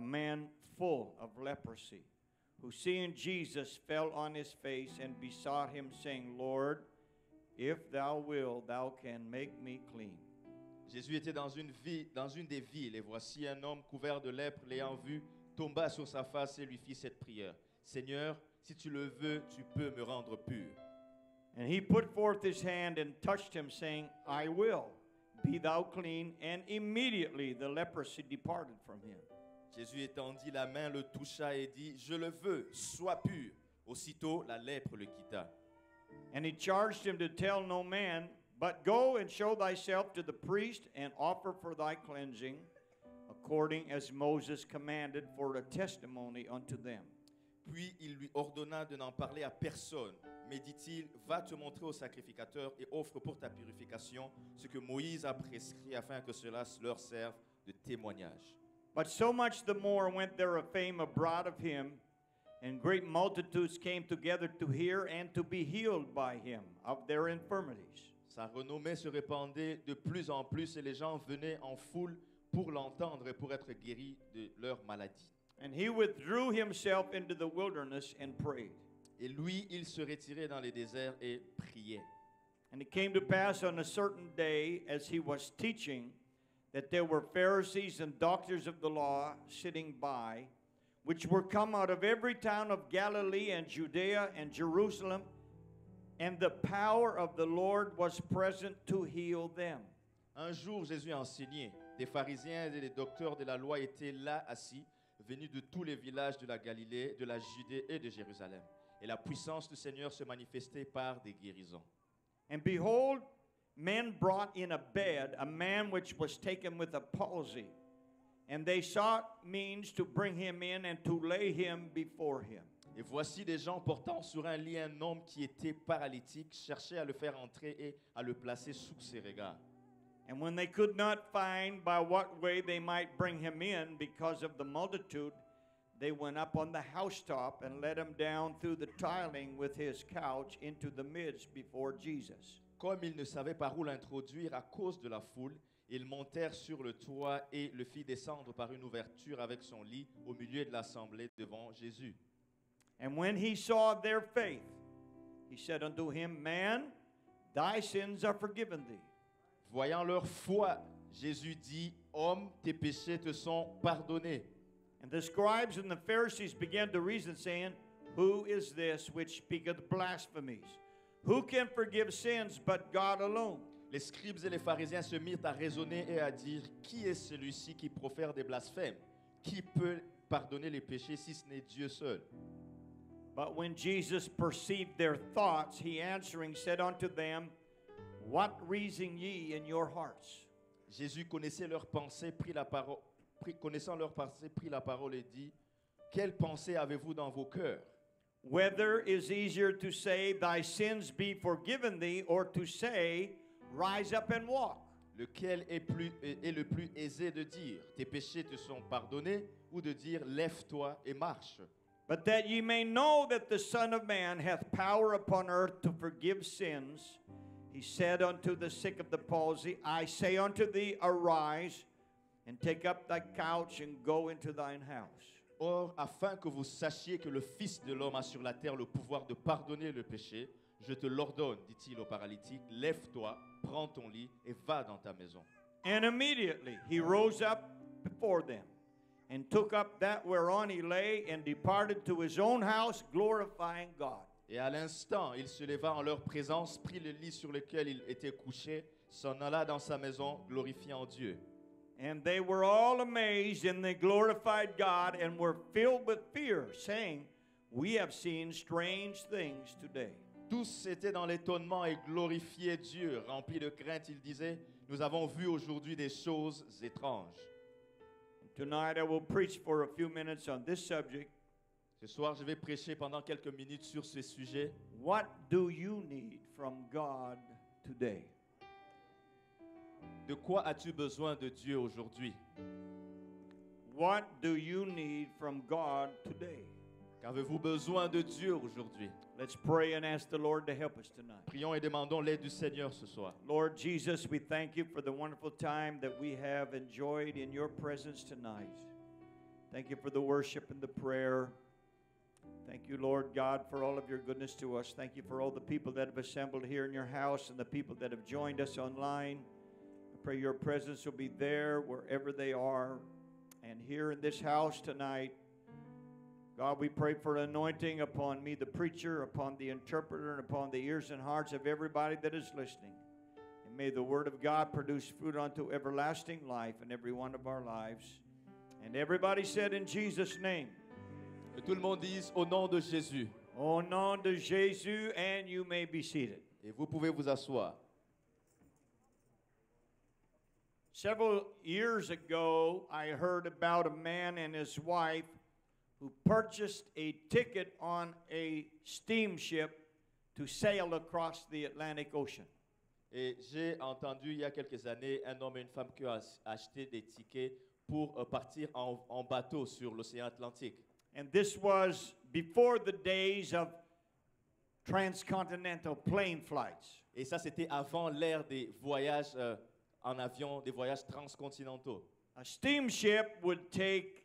a man full of leprosy, who seeing Jesus fell on his face and besought him, saying, Lord, if thou wilt, thou can make me clean. Jésus était dans une, vie, dans une des villes, et voici un homme couvert de lèpre, l'ayant vu, tomba sur sa face et lui fit cette prière. Seigneur, si tu le veux, tu peux me rendre pur. And he put forth his hand and touched him, saying, I will, be thou clean. And immediately the leprosy departed from him. Jésus étendit la main, le toucha et dit, Je le veux, sois pur. Aussitôt, la lèpre le quitta. And he charged him to tell no man, but go and show thyself to the priest and offer for thy cleansing, according as Moses commanded for a testimony unto them. Puis il lui ordonna de n'en parler à personne. Mais dit-il, va te montrer au sacrificateur et offre pour ta purification ce que Moïse a prescrit afin que cela leur serve de témoignage. But so much the more went there a fame abroad of him, and great multitudes came together to hear and to be healed by him of their infirmities. Sa renommée se répandait de plus en plus et les gens venaient en foule pour l'entendre et pour être guéris de leur maladie. And he withdrew himself into the wilderness and prayed. Et lui, il se retirait dans les déserts et priait. And it came to pass on a certain day, as he was teaching, that there were Pharisees and doctors of the law sitting by, which were come out of every town of Galilee and Judea and Jerusalem, and the power of the Lord was present to heal them. Un jour, Jésus enseignait. Des pharisiens et des docteurs de la loi étaient là assis, venus de tous les villages de la Galilée, de la Judée et de Jérusalem. Et la puissance du Seigneur se manifestait par des guérisons. And behold, men brought in a bed a man which was taken with a palsy, and they sought means to bring him in and to lay him before him. Et voici des gens portant sur un lit un homme qui était paralytique, cherchaient à le faire entrer et à le placer sous ses regards. And when they could not find by what way they might bring him in because of the multitude, they went up on the housetop and let him down through the tiling with his couch into the midst before Jesus. Comme ils ne savaient par où l'introduire à cause de la foule, ils montèrent sur le toit et le fit descendre par une ouverture avec son lit au milieu de l'assemblée devant Jésus. And when he saw their faith, he said unto him, Man, thy sins are forgiven thee. Voyant leur foi, Jésus dit, Homme, tes péchés te sont pardonnés. And the scribes and the Pharisees began to reason, saying, Who is this which speaketh blasphemies? Who can forgive sins but God alone? Les scribes et les pharisiens se mirent à raisonner et à dire, Qui est celui-ci qui profère des blasphèmes? Qui peut pardonner les péchés si ce n'est Dieu seul? But when Jesus perceived their thoughts, he answering said unto them, What reason ye in your hearts? Jésus connaissait leurs pensées, prit la parole, connaissant leurs pensées, prit la parole et dit, Quelle pensée avez-vous dans vos cœurs? Whether is easier to say, Thy sins be forgiven thee, or to say, Rise up and walk? Lequel est, plus, est le plus aisé de dire Tes péchés te sont pardonnés ou de dire Lève-toi et marche But that ye may know that the Son of Man hath power upon earth to forgive sins, he said unto the sick of the palsy, I say unto thee, Arise, and take up thy couch, and go into thine house. Or, afin que vous sachiez que le Fils de l'homme a sur la terre le pouvoir de pardonner le péché, je te l'ordonne, dit-il au paralytique, lève-toi, prends ton lit et va dans ta maison. And immediately he rose up before them, and took up that whereon he lay, and departed to his own house, glorifying God. Et à l'instant, il se leva en leur présence, prit le lit sur lequel il était couché, s'en alla dans sa maison, glorifiant Dieu. And they were all amazed, and they glorified God, and were filled with fear, saying, We have seen strange things today. Tous étaient dans l'étonnement et glorifiaient Dieu. Remplis de crainte, ils disaient, Nous avons vu aujourd'hui des choses étranges. Tonight I will preach for a few minutes on this subject. Ce soir, je vais prêcher pendant quelques minutes sur ce sujet. What do you need from God today? De quoi as-tu besoin de Dieu aujourd'hui What do you need from God today? Qu'avez-vous besoin de Dieu aujourd'hui Let's pray and ask the Lord to help us tonight. Prions et demandons l'aide du Seigneur ce soir. Lord Jesus, we thank you for the wonderful time that we have enjoyed in your presence tonight. Thank you for the worship and the prayer. Thank you, Lord God, for all of your goodness to us. Thank you for all the people that have assembled here in your house and the people that have joined us online. Pray your presence will be there wherever they are. And here in this house tonight, God, we pray for an anointing upon me, the preacher, upon the interpreter, and upon the ears and hearts of everybody that is listening. And may the word of God produce fruit unto everlasting life in every one of our lives. And everybody said in Jesus' name, Que tout le monde dise au nom de Jésus. Au nom de Jésus, and you may be seated. Et vous pouvez vous asseoir. Several years ago, I heard about a man and his wife who purchased a ticket on a steamship to sail across the Atlantic Ocean. Et j'ai entendu il y a quelques années un homme et une femme qui ont ach- acheté des tickets pour euh, partir en, en bateau sur l'océan Atlantique. And this was before the days of transcontinental plane flights. Et ça, c'était avant l'ère des voyages euh, en avion, des voyages transcontinentaux. A steamship would take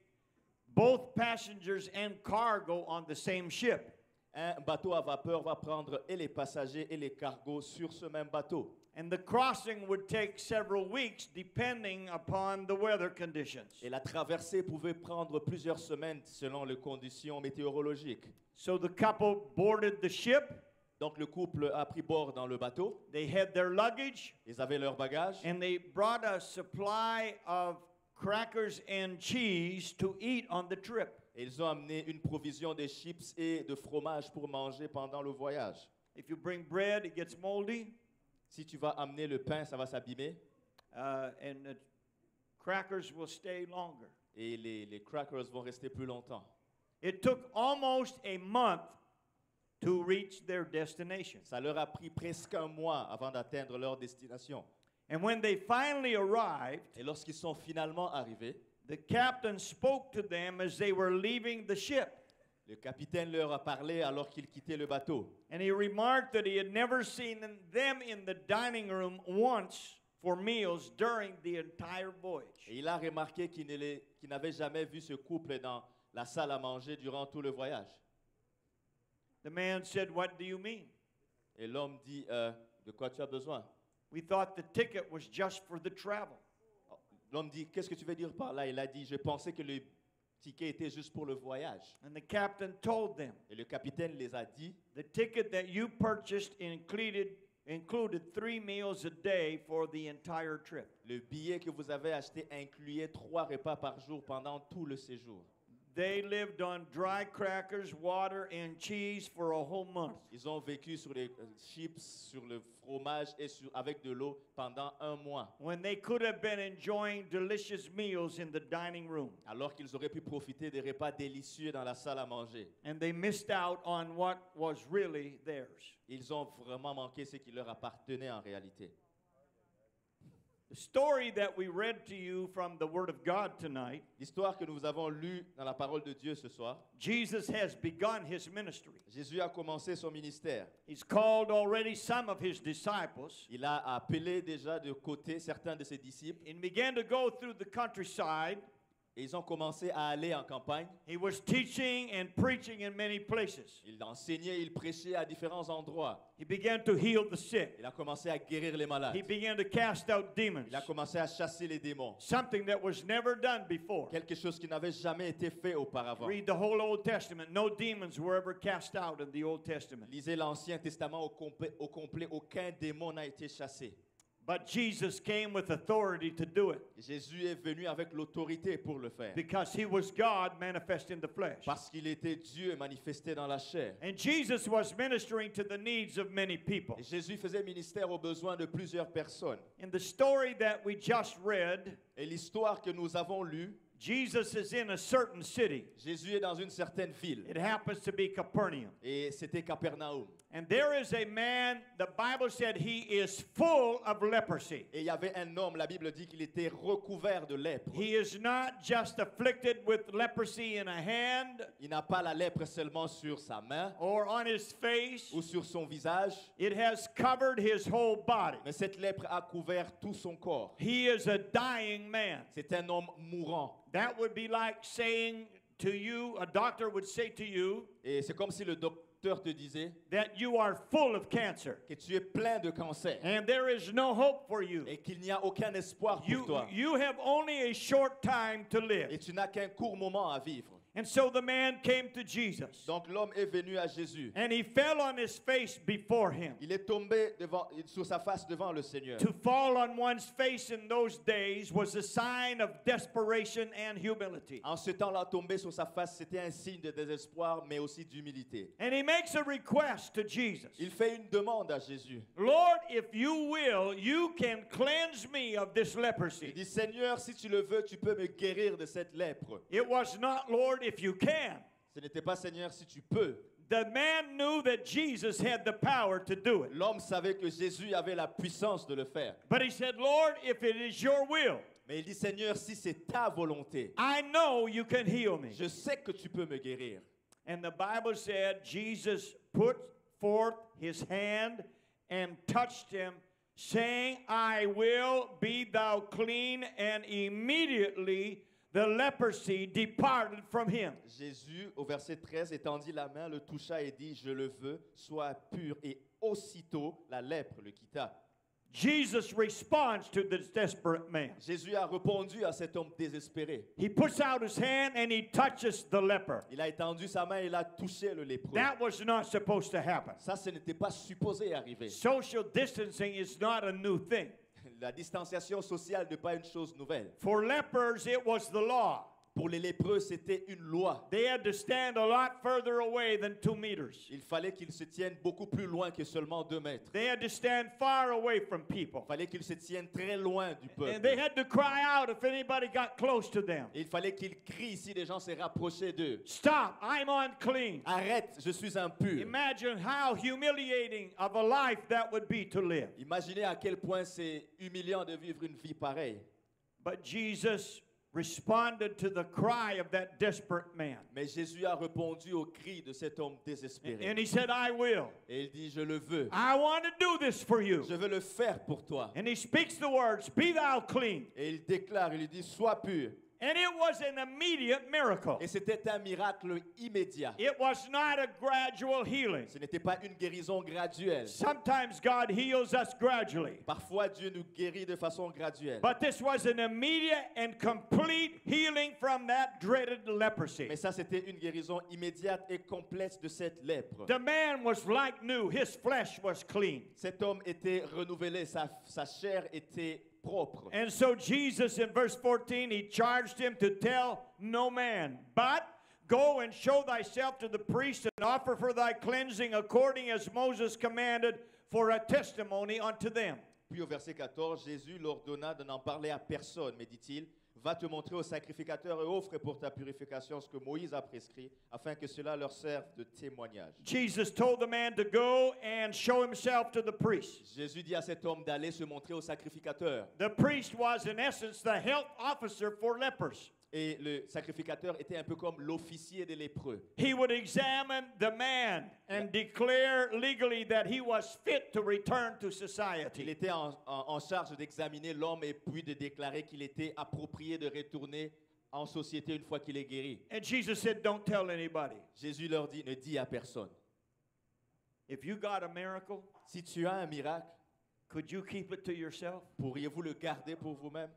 both passengers and cargo on the same ship. Un bateau à vapeur va prendre et les passagers et les cargos sur ce même bateau. And the crossing would take several weeks depending upon the weather conditions. Et la traversée pouvait prendre plusieurs semaines selon les conditions météorologiques. So the couple boarded the ship, Donc le couple a pris bord dans le bateau, they had their luggage, ils avaient leurs bagages and they brought a supply of crackers and cheese to eat on the trip. et ils ont amené une provision de chips et de fromage pour manger pendant le voyage. If you bring bread, it gets moldy, Si tu vas amener le pain, ça va s'abîmer uh, and the crackers will stay longer. et les, les crackers vont rester plus longtemps. It took almost a month to reach their destination. Ça leur a pris presque un mois avant d'atteindre leur destination. And when they finally arrived, Et lorsqu'ils sont finalement arrivés, the captain spoke to them as they were leaving the ship. le capitaine leur a parlé alors qu'ils quittaient le bateau. And he remarked that he had never seen them in the dining room once for meals during the entire voyage. Et il a remarqué qu'il n'avait jamais vu ce couple dans la salle à manger durant tout le voyage. The man said, What do you mean? Et l'homme dit, Euh, de quoi tu as besoin? We thought the ticket was just for the travel. L'homme dit, qu'est-ce que tu veux dire par là? Il a dit, je pensais que le ticket était juste pour le voyage. And the captain told them, Et le capitaine les a dit, The ticket that you purchased included, included three meals a day for the entire trip. le billet que vous avez acheté incluait trois repas par jour pendant tout le séjour. They lived on dry crackers, water, and cheese for a whole month. Ils ont vécu sur les euh, chips, sur le fromage et sur- avec de l'eau pendant un mois, when they could have been enjoying delicious meals in the dining room. alors qu'ils auraient pu profiter des repas délicieux dans la salle à manger. And they missed out on what was really theirs. Ils ont vraiment manqué ce qui leur appartenait en réalité. The story that we read to you from the Word of God tonight L'histoire que nous avons lue dans la parole de Dieu ce soir, Jesus has begun his ministry. Jésus a commencé son ministère. He's called already some of his disciples Il a appelé déjà de côté certains de ses disciples and began to go through the countryside. Et ils ont commencé à aller en campagne. He was teaching and preaching in many places. Il enseignait, il prêchait à différents endroits. He began to heal the sick. Il a commencé à guérir les malades. He began to cast out demons. Il a commencé à chasser les démons. Something that was never done before. Quelque chose qui n'avait jamais été fait auparavant. Read the whole Old Testament. No demons were ever cast out in the Old Testament. Lisez l'Ancien Testament au complet, au complet, aucun démon n'a été chassé. But Jesus came with authority to do it Jésus est venu avec l'autorité pour le faire. because he was God manifest in the flesh. Parce qu'il était Dieu manifesté dans la chair. And Jesus was ministering to the needs of many people. Et Jésus faisait ministère aux besoins de plusieurs personnes. In the story that we just read, Et l'histoire que nous avons lue, Jesus is in a certain city. Jésus est dans une certaine ville. It happens to be Capernaum. Et c'était Capernaum. And there is a man, the Bible said he is full of leprosy. Et il y avait un homme, la Bible dit qu'il était recouvert de lèpre. He is not just afflicted with leprosy in a hand Il n'a pas la lèpre seulement sur sa main or on his face, ou sur son visage, it has covered his whole body. mais cette lèpre a couvert tout son corps. He is a dying man. C'est un homme mourant. That would be like saying to you, a doctor would say to you, Et c'est comme si le docteur te disait that you are full of cancer que tu es plein de cancer and there is no hope for you. et qu'il n'y a aucun espoir pour You, toi. you have only a short time to live. Et tu n'as qu'un court moment à vivre. And so the man came to Jesus Donc l'homme est venu à Jésus. and he fell on his face before him. Il est tombé devant, sur sa face devant le Seigneur. To fall on one's face in those days was a sign of desperation and humility. En ce temps-là, tomber sur sa face, c'était un signe de désespoir, mais aussi d'humilité. And he makes a request to Jesus Il fait une demande à Jésus. Lord, if you will, you can cleanse me of this Il leprosy. dit, Seigneur, si tu le veux, tu peux me guérir de cette lèpre. It was not, Lord, if you can. Ce n'était pas, Seigneur, si tu peux. The man knew that Jesus had the power to do it. L'homme savait que Jésus avait la puissance de le faire. But he said, Lord, if it is your will, Mais il dit, Seigneur, si c'est ta volonté, I know you can heal me. je sais que tu peux me guérir. And the Bible said Jesus put forth his hand and touched him, saying, I will be thou clean. And immediately the leprosy departed from him. Jésus, au verset 13, étendit la main, le toucha et dit, je le veux, sois pur. Et aussitôt, la lèpre le quitta. Jesus responds to this desperate man. Jésus a répondu à cet homme désespéré. He puts out his hand and he touches the leper. Il a étendu sa main et il a touché le lépreux. That was not supposed to happen. Ça, ce n'était pas supposé arriver. Social distancing is not a new thing. La distanciation sociale n'est pas une chose nouvelle. For lepers, it was the law. Pour les lépreux, c'était une loi. They had to stand a lot further away than two meters. Il fallait qu'ils se tiennent beaucoup plus loin que seulement deux mètres. They had to stand far away from people. Il fallait qu'ils se tiennent très loin du And they peuple. had to cry out if anybody got close to them. Il fallait qu'ils crient si les gens s'est rapprochés d'eux. Stop, I'm unclean. Arrête, je suis impur. Imagine how humiliating of a life that would be to live. Imaginez à quel point c'est humiliant de vivre une vie pareille. But Jesus responded to the cry of that desperate man. Mais Jésus a répondu au cri de cet homme désespéré. And he said, I will. Et il dit, je le veux. I want to do this for you. Je veux le faire pour toi. And he speaks the words, Be thou clean. Et il déclare, il lui dit, sois pur. And it was an immediate miracle. Et c'était un miracle immédiat. It was not a gradual healing. Ce n'était pas une guérison graduelle. Sometimes God heals us gradually. Parfois, Dieu nous guérit de façon graduelle. But this was an immediate and complete healing from that dreaded leprosy. Mais ça, c'était une guérison immédiate et complète de cette lèpre. The man was like new, his flesh was clean. Cet homme était renouvelé, sa, sa chair était propre. And so Jesus in verse 14, he charged him to tell no man, but go and show thyself to the priest and offer for thy cleansing according as Moses commanded for a testimony unto them. Puis au verset 14, Jésus l'ordonna de n'en parler à personne, mais dit-il, va te montrer au sacrificateur et offre pour ta purification ce que Moïse a prescrit, afin que cela leur serve de témoignage. Jesus told the man to go and show himself to the priest. Jésus dit à cet homme d'aller se montrer au sacrificateur. The priest was, in essence, the health officer for lepers. Et le sacrificateur était un peu comme l'officier des lépreux. He would examine the man and declare legally that he was fit to return to Il society. était en, en- en charge d'examiner l'homme et puis de déclarer qu'il était approprié de retourner en société une fois qu'il est guéri. And Jesus said, Don't tell anybody. Jésus leur dit, ne dis à personne. If you got a miracle, Si tu as un miracle, could you keep it to yourself? pourriez-vous le garder pour vous-même?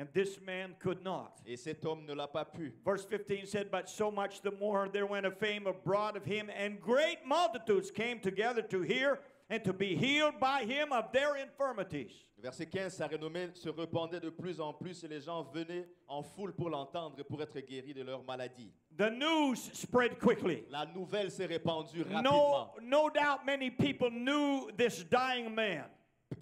And this man could not. Et cet homme ne l'a pas pu. Verse 15 said, But so much the more there went a fame abroad of him, and great multitudes came together to hear and to be healed by him of their infirmities. Verset 15, sa renommée se répandait de plus en plus et les gens venaient en foule pour l'entendre et pour être guéris de leur maladie. The news spread quickly. La nouvelle s'est répandue No, rapidement. no doubt many people knew this dying man.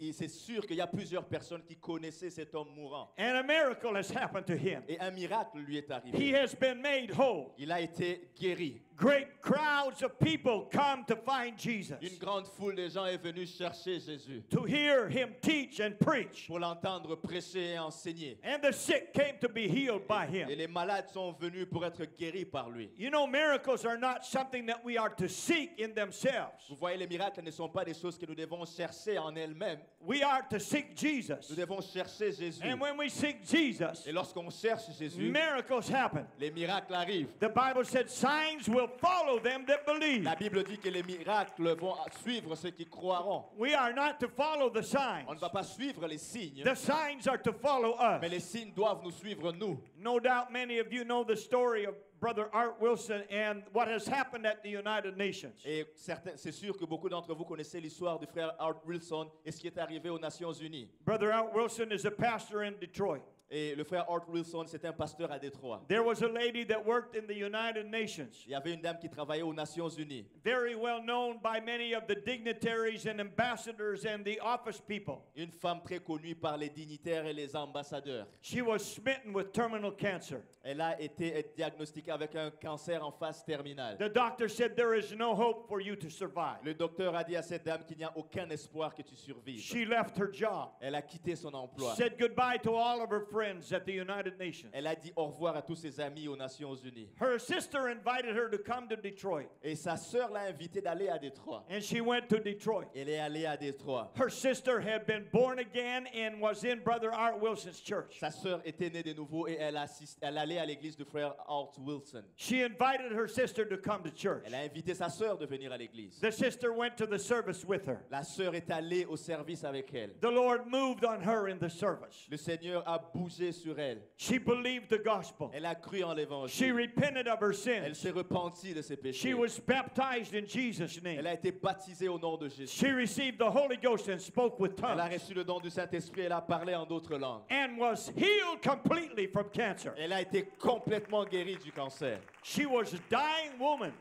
Et c'est sûr qu'il y a plusieurs personnes qui connaissaient cet homme mourant. And a miracle has happened to him. Et un miracle lui est He arrivé. has been made whole. Il a été guéri. Great crowds of people come to find Jesus, Une grande foule de gens est venue chercher Jésus to hear him teach and preach. pour l'entendre prêcher et enseigner. And the sick came to be healed by him. Et les malades sont venus pour être guéris par lui. You know, miracles are not something that we are to seek in themselves. Vous voyez, les miracles ne sont pas des choses que nous devons chercher en elles-mêmes. We are to seek Jesus. Nous devons chercher Jésus. And when we seek Jesus, Et lorsqu'on cherche Jésus, miracles happen. les miracles arrivent. The Bible said signs will follow them that believe. La Bible dit que les miracles vont suivre ceux qui croiront. We are not to follow the On signs. ne va pas suivre les signes, The signs are to follow us. mais les signes doivent nous suivre nous. No doubt many of you know the story of Brother Art Wilson and what has happened at the United Nations. Et certains- c'est sûr que beaucoup d'entre vous connaissez l'histoire du frère Art Wilson et ce qui est arrivé aux Nations Unies. Brother Art Wilson is a pastor in Detroit. Et le frère Art Wilson, c'est un pasteur à Détroit. There was a lady that worked in the United Nations, Il y avait une dame qui travaillait aux Nations Unies. very well known by many of the dignitaries and ambassadors and the office people. Une femme très connue par les dignitaires et les ambassadeurs. She was smitten with terminal cancer. Elle a été diagnostiquée avec un cancer en phase terminale. The doctor said there is no hope for you to survive. Le docteur a dit à cette dame qu'il n'y a aucun espoir que tu survives. She left her job, Elle a quitté son emploi. said goodbye to all of her friends at the United Nations. Elle a dit au revoir à tous ses amis aux Nations Unies. Her sister invited her to come to Detroit, Et sa sœur l'a invitée d'aller à Détroit. and she went to Detroit. Elle est allée à Détroit. Her sister had been born again and was in Brother Art Wilson's church. Sa sœur était née de nouveau et elle, assist- elle allait à l'église du frère Art Wilson. She invited her sister to come to church. Elle a invité sa sœur de venir à l'église. The sister went to the service with her. La sœur est allée au service avec elle. The Lord moved on her in the service. Le Seigneur a bougé sur elle. She believed the gospel. Elle a cru en She l'évangile. repented of her Elle sins. s'est repentie de ses She péchés. was baptized in Jesus' Elle name. a été baptisée au nom de Jésus. She received the Holy Ghost and spoke with Elle a tongues reçu le don du Saint-Esprit. Elle a parlé en d'autres langues. and was healed completely from cancer. Elle a été complètement guérie du cancer. She was a dying woman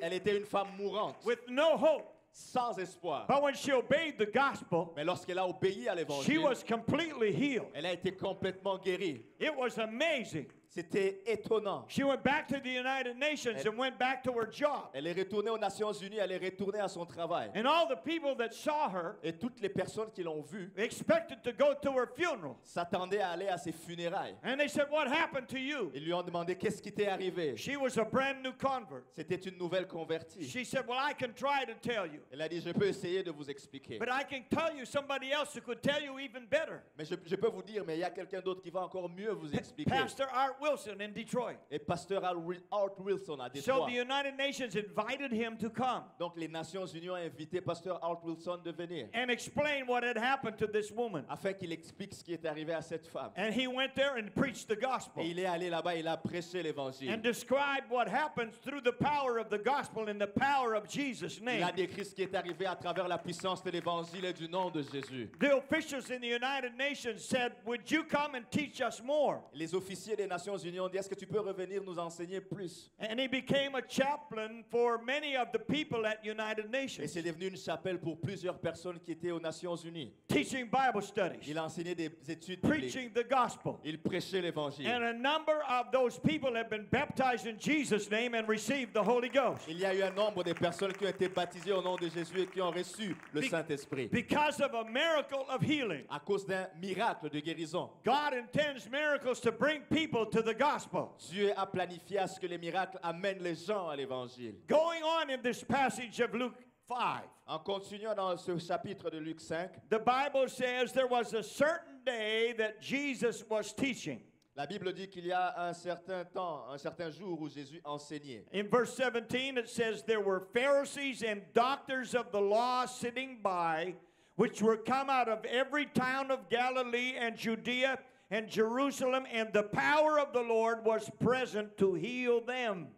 Elle était une femme mourante, with no hope. Sans espoir. But when she obeyed the gospel, Mais lorsqu'elle a obéi à she l'évangile, was completely healed. elle a été complètement guérie. It was amazing. C'était étonnant. She went back to the United Nations and went back to her job. Elle est retournée aux Nations Unies, elle est retournée à son travail. And all the people that saw her Et toutes les personnes qui l'ont vue expected to go to her funeral. s'attendaient à aller à ses funérailles. And they said, What happened to you? Ils lui ont demandé qu'est-ce qui t'est arrivé? She was a brand new convert. C'était une nouvelle convertie. She said, Well, I can try to tell you, Elle a dit, je peux essayer de vous expliquer. but I can tell you somebody else who could tell you even better. Mais je, je peux vous dire, mais il y a quelqu'un d'autre qui va encore mieux vous expliquer. Pastor Art Wilson in Detroit. Et pasteur Art Wilson à So Détroit. the United Nations invited him to come Donc les Nations Unies ont invité pasteur Art Wilson de venir and explain what had happened to this woman. afin qu'il explique ce qui est arrivé à cette femme. And he went there and preached the gospel Et il est allé là-bas, il a prêché l'évangile. and described what happens through the power of the gospel and the power of Jesus' Il a décrit ce qui est arrivé à travers la puissance de l'évangile et du nom de Jésus. The officials in the United Nations said, Would you come and teach us more? Les officiers des Nations Unies ont dit, est-ce que tu peux revenir nous enseigner plus? And he became a chaplain for many of the people at United Et Nations, c'est devenu une chapelle pour plusieurs personnes qui étaient aux Nations Unies. teaching Bible studies, Il a enseigné des études preaching the gospel. Il prêchait l'évangile. And a number of those people have been baptized in Jesus' name and received the Holy Ghost. Il y a eu un nombre de personnes qui ont été baptisées au nom de Jésus et qui ont reçu le Be- Saint-Esprit. Because of a miracle of healing. À cause d'un miracle de guérison. God intends miracles to bring people to the gospel. Dieu a planifié à ce que les miracles amènent les gens à l'évangile. Going on in this passage of Luke 5, En continuant dans ce chapitre de Luc 5, the Bible says there was a certain day that Jesus was teaching. la Bible dit qu'il y a un certain temps, un certain jour où Jésus enseignait. In verse 17, it says, There were Pharisees and doctors of the law sitting by, which were come out of every town of Galilee and Judea and Jerusalem, and the power of the Lord was present to heal them.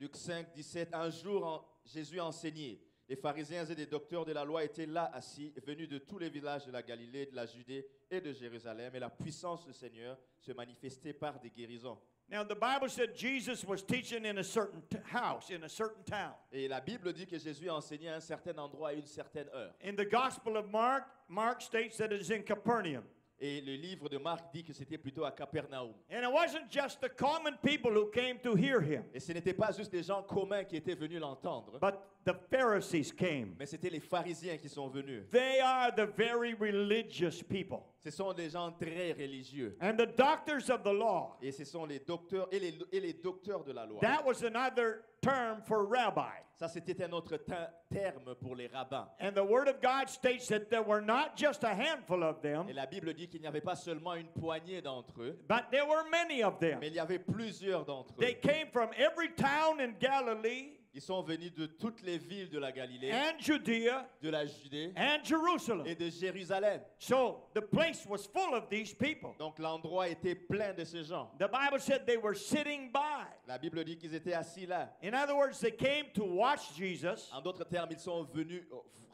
Luc 5, 17, un jour Jésus enseignait. Les pharisiens et les docteurs de la loi étaient là assis, venus de tous les villages de la Galilée, de la Judée et de Jérusalem, et la puissance du Seigneur se manifestait par des guérisons. Now, the Bible said Jesus was teaching in a certain house, in a certain town. Et la Bible dit que Jésus a enseigné à un certain endroit à une certaine heure. In the Gospel of Mark, Mark states that it is in Capernaum. Et le livre de Marc dit que c'était plutôt à Capernaum. And it wasn't just the common people who came to hear him, Et ce n'était pas juste des gens communs qui étaient venus l'entendre, but the Pharisees came. mais c'était les pharisiens qui sont venus. They are the very religious people. Ce sont des gens très religieux. And the doctors of the law, Et ce sont les docteurs et les, et les docteurs de la loi. that was another term for rabbi. Ça, c'était un autre te- terme pour les rabbins. And the Word of God states that there were not just a handful of them, Et la Bible dit qu'il n'y avait pas seulement une poignée d'entre eux, but there were many of them. mais il y avait plusieurs d'entre They eux. came from every town in Galilee Ils sont venus de toutes les villes de la Galilée, and Judea de la Judée and Jerusalem. et de Jérusalem. So the place was full of these people. Donc l'endroit était plein de ces gens. The Bible said they were sitting by. La Bible dit qu'ils étaient assis là. In other words, they came to watch Jesus, En d'autres termes, ils sont venus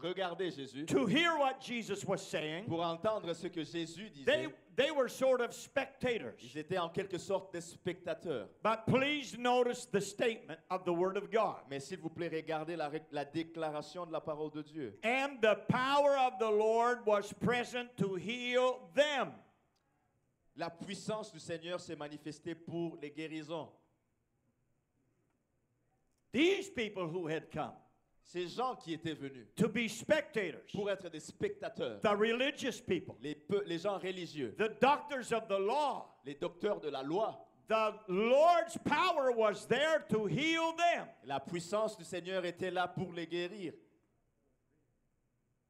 regarder Jésus to hear what Jesus was saying. pour entendre ce que Jésus disait. They, they were sort of spectators. Ils étaient en quelque sorte des spectateurs. But please notice the statement of the Word of God. Mais s'il vous plaît, regardez la, la déclaration de la parole de Dieu. And the power of the Lord was present to heal them. La puissance du Seigneur s'est manifestée pour les guérisons. These people who had come Ces gens qui étaient venus to be spectators, pour être des spectateurs, the religious people, les, peu- les gens religieux, the doctors of the law, les docteurs de la loi, the Lord's power was there to heal them. la puissance du Seigneur était là pour les guérir.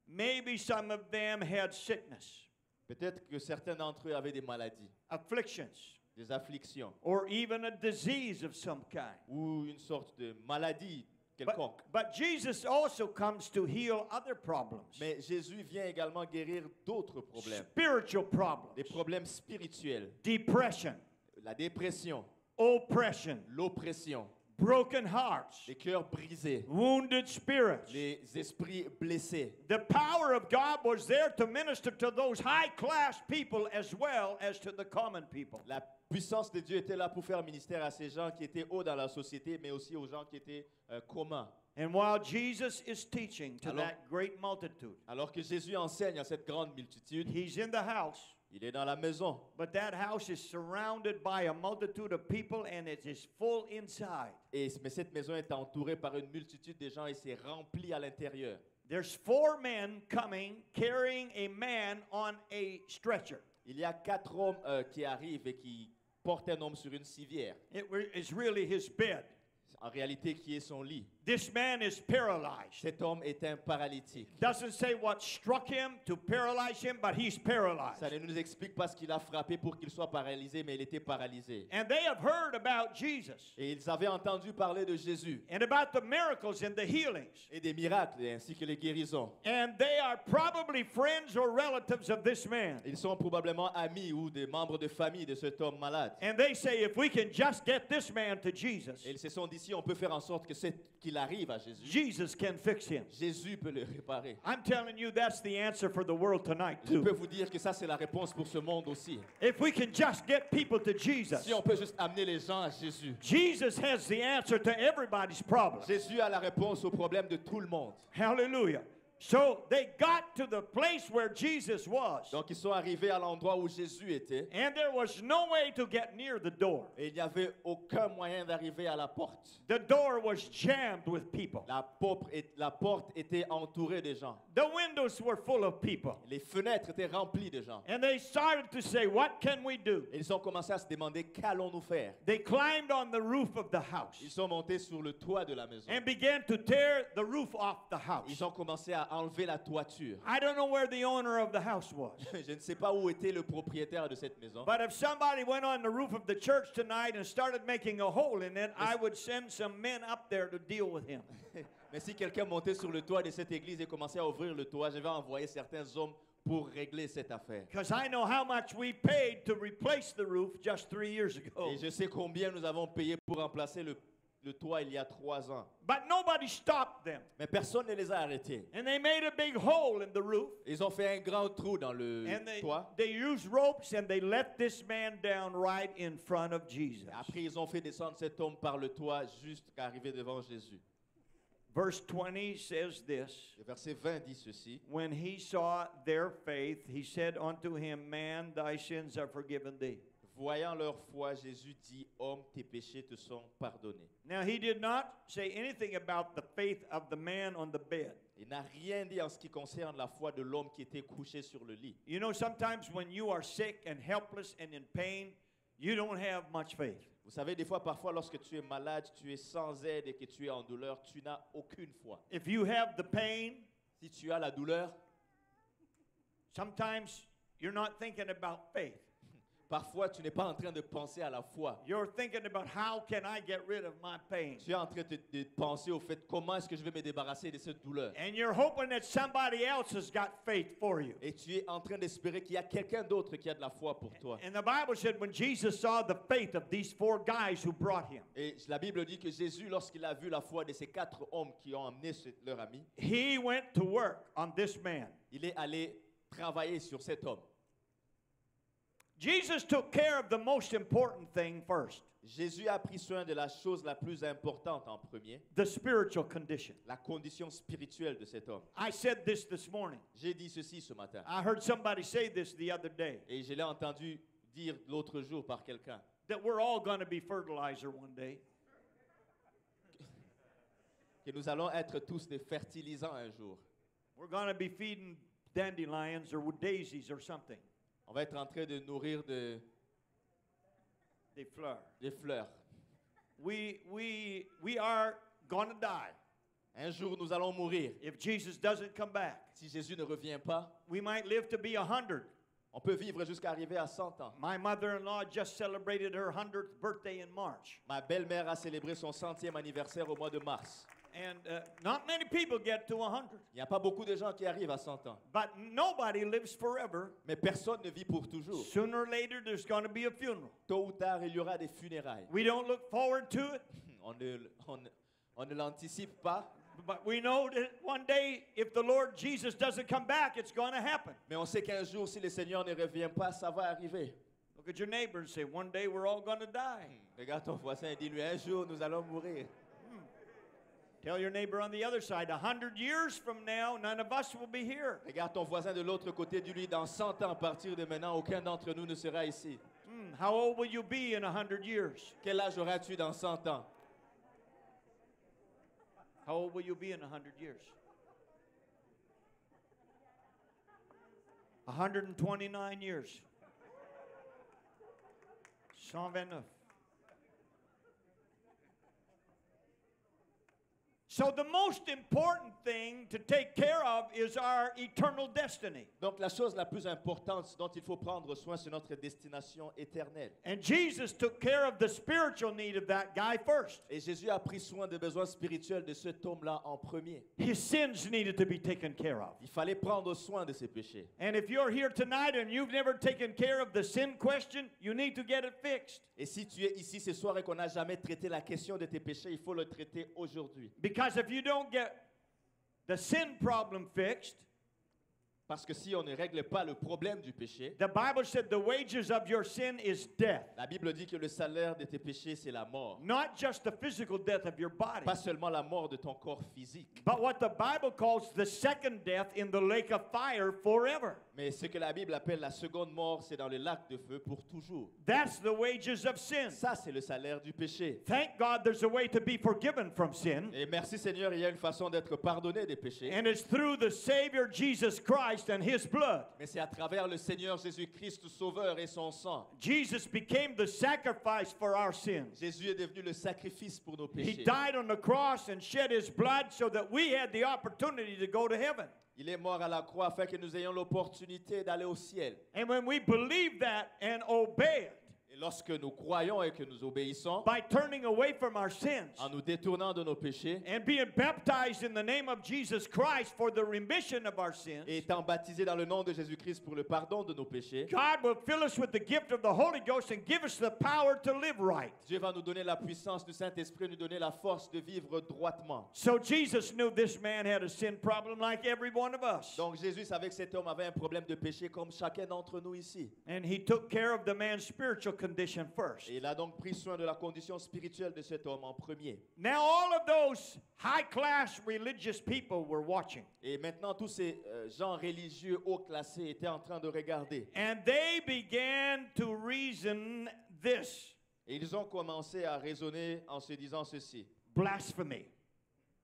Maybe some of them had sickness, Peut-être que certains d'entre eux avaient des maladies, afflictions, des afflictions or even a disease of some kind. ou une sorte de maladie quelconque. but Jesus also comes to heal other problems, Mais Jésus vient également guérir d'autres problèmes, spiritual problems, des problèmes spirituels, depression, la dépression, oppression, l'oppression, broken hearts, les cœurs brisés, wounded spirits. les esprits blessés. The power of God was there to minister to those high class people as well as to the common people. La puissance de Dieu était là pour faire ministère à ces gens qui étaient hauts dans la société, mais aussi aux gens qui étaient euh, communs. And while Jesus is teaching to Alors- that great multitude, Alors que Jésus enseigne à cette grande multitude, he's in the house, il est dans la maison. but that house is surrounded by a multitude of people and it is full inside. Et, mais cette maison est entourée par une multitude de gens et c'est rempli à l'intérieur. There's four men coming carrying a man on a stretcher. Il y a quatre hommes euh, qui arrivent et qui portent un homme sur une civière. It is really his bed. En réalité, qui est son lit. This man is paralyzed. Cet homme est un paralytique. Doesn't say what struck him to paralyze him, but he's paralyzed. Ça ne nous explique pas ce qu'il a frappé pour qu'il soit paralysé, mais il était paralysé. And they have heard about Jesus Et ils avaient entendu parler de Jésus and about the miracles and the healings. et des miracles ainsi que les guérisons. And they are probably friends or relatives of this man. Ils sont probablement amis ou des membres de famille de cet homme malade. And they say, if we can just get this man to Jesus, Et ils se sont dit, si on peut faire en sorte que c'est- qu'il arrive à Jésus, Jesus can fix him. Jésus peut le réparer. I'm telling you, that's the answer for the world tonight, Je peux too. vous dire que ça, c'est la réponse pour ce monde aussi. If we can just get people to Jesus, Si on peut juste amener les gens à Jésus. Jesus has the answer to everybody's problem. Jésus a la réponse aux problèmes de tout le monde. Hallelujah. So they got to the place where Jesus was, Donc ils sont arrivés à l'endroit où Jésus était and there was no way to get near the door. et il n'y avait aucun moyen d'arriver à la porte. The door was jammed with people. La, porte est- la porte était entourée de gens. The windows were full of people. Les fenêtres étaient remplies de gens. And they started to say, What can we do? Et ils ont commencé à se demander qu'allons-nous faire? They climbed on the roof of the house Ils sont montés sur le toit de la maison. and began to tear the roof off the house. Ils ont commencé à enlever la toiture. I don't know where the owner of the house was. Je ne sais pas où était le propriétaire de cette maison. But if somebody went on the roof of the church tonight and started making a hole in it, I would send some men up there to deal with him. Mais si quelqu'un montait sur le toit de cette église et commençait à ouvrir le toit, je vais envoyer certains hommes pour régler cette affaire. Because I know how much we paid to replace the roof just three years ago. Et je sais combien nous avons payé pour remplacer le, le toit il y a trois ans. But nobody stopped them. Mais personne ne les a arrêtés. And they made a big hole in the roof. Ils ont fait un grand trou dans le And they, toit. they used ropes and they let this man down right in front of Jesus. Après, ils ont fait descendre cet homme par le toit jusqu'à arriver devant Jésus. Verse 20 says this Le verset 20 dit ceci. When he saw their faith, he said unto him, Man, thy sins are forgiven thee. Voyant leur foi, Jésus dit, Homme, tes péchés te sont pardonnés. Now, he did not say anything about the faith of the man on the bed. Il n'a rien dit en ce qui concerne la foi de l'homme qui était couché sur le lit. You know, sometimes when you are sick and helpless and in pain, you don't have much faith. Vous savez, des fois, parfois, lorsque tu es malade, tu es sans aide et que tu es en douleur, tu n'as aucune foi. If you have the pain, Si tu as la douleur, sometimes you're not thinking about faith. Parfois, tu n'es pas en train de penser à la foi. You're thinking about how can I get rid of my pain. Tu es en train de, de penser au fait comment est-ce que je vais me débarrasser de cette douleur. And you're hoping that somebody else has got faith for you. Et tu es en train d'espérer qu'il y a quelqu'un d'autre qui a de la foi pour toi. And the Bible said when Jesus saw the faith of these four guys who brought him, Et la Bible dit que Jésus, lorsqu'il a vu la foi de ces quatre hommes qui ont amené leur ami, he went to work on this man. il est allé travailler sur cet homme. Jesus took care of the most important thing first Jésus a pris soin de la chose la plus importante en premier, the spiritual condition. la condition spirituelle de cet homme. I said this this morning. J'ai dit ceci ce matin. I heard somebody say this the other day Et je l'ai entendu dire l'autre jour par quelqu'un. that we're all going to be fertilizer one day. Que nous allons être tous des fertilisants un jour. We're going to be feeding dandelions or daisies or something. On va être en train de nourrir de- They flower. des fleurs. We, we, we are to die Un jour, nous allons mourir. if Jesus doesn't come back. Si Jésus ne revient pas, We might live to be 100. on peut vivre jusqu'à arriver à 100 ans. My mother in law just celebrated her 100th birthday in March. Ma belle-mère a célébré son centième anniversaire au mois de mars. And uh, not many people get to 100. Il n'y a pas beaucoup de gens qui arrivent à 100 ans. But nobody lives forever. Mais personne ne vit pour toujours. Sooner or later, there's going to be a funeral. Tôt ou tard, il y aura des funérailles. We don't look forward to it, On ne, on on ne l'anticipe pas, but we know that one day, if the Lord Jesus doesn't come back, it's going to happen. mais on sait qu'un jour, si le Seigneur ne revient pas, ça va arriver. Look at your neighbor and say, One day we're all going to die. Regarde ton voisin et dis-lui, un jour, nous allons mourir. Tell your neighbor on the other side, a hundred years from now, none of us will be here. Regarde ton voisin de l'autre côté, dis-lui, dans 100 ans, à partir de maintenant, aucun d'entre nous ne sera ici. Hmm, how old will you be in a hundred years? Quel âge auras-tu dans 100 ans? How old will you be in a hundred years? 129 years. 129. So the most important thing to take care of is our eternal destiny. Donc la chose la plus importante dont il faut prendre soin, c'est notre destination éternelle. And Jesus took care of the spiritual need of that guy first. Et Jésus a pris soin des besoins spirituels de cet homme-là en premier. His sins needed to be taken care of. Il fallait prendre soin de ses péchés. And if you're here tonight and you've never taken care of the sin question, you need to get it fixed. Et si tu es ici ce soir et qu'on n'a jamais traité la question de tes péchés, il faut le traiter aujourd'hui. Because if you don't get the sin problem fixed, Parce que si on ne règle pas le problème du péché, the Bible said the wages of your sin is death. la Bible dit que le salaire de tes péchés, c'est la mort. Not just the physical death of your body, Pas seulement la mort de ton corps physique, but what the Bible calls the second death in the lake of fire forever. mais ce que la Bible appelle la seconde mort, c'est dans le lac de feu pour toujours. That's the wages of sin. Ça, c'est le salaire du péché. Thank God there's a way to be forgiven from sin, Et merci Seigneur, il y a une façon d'être pardonné des péchés. and it's through the Savior Jesus Christ and His blood. Mais c'est à travers le Seigneur Jésus-Christ Sauveur et son sang. Jesus became the sacrifice for our sins. Jésus est devenu le sacrifice pour nos He péchés. died on the cross and shed his blood so that we had the opportunity to go to heaven. Il est mort à la croix afin que nous ayons l'opportunité d'aller au ciel. And when we believe that and obey it, Et Lorsque nous croyons et que nous obéissons, by turning away from our sins en nous détournant de nos péchés and being baptized in the name of Jesus Christ for the remission of our sins, et étant baptisés dans le nom de Jésus-Christ pour le pardon de nos péchés, God will fill us with the gift of the Holy Ghost and give us the power to live right. Dieu va nous donner la puissance du Saint-Esprit, nous donner la force de vivre droitement. So Jesus knew this man had a sin problem like every one of us. Donc Jésus savait que cet homme avait un problème de péché comme chacun d'entre nous ici. And he took care of the man's spiritual condition first. Et il a donc pris soin de la condition spirituelle de cet homme en premier. Now, all of those high class religious people were watching. Et maintenant, tous ces euh, gens religieux haut classés étaient en train de regarder. And they began to reason this Et ils ont commencé à raisonner en se disant ceci. blasphemy.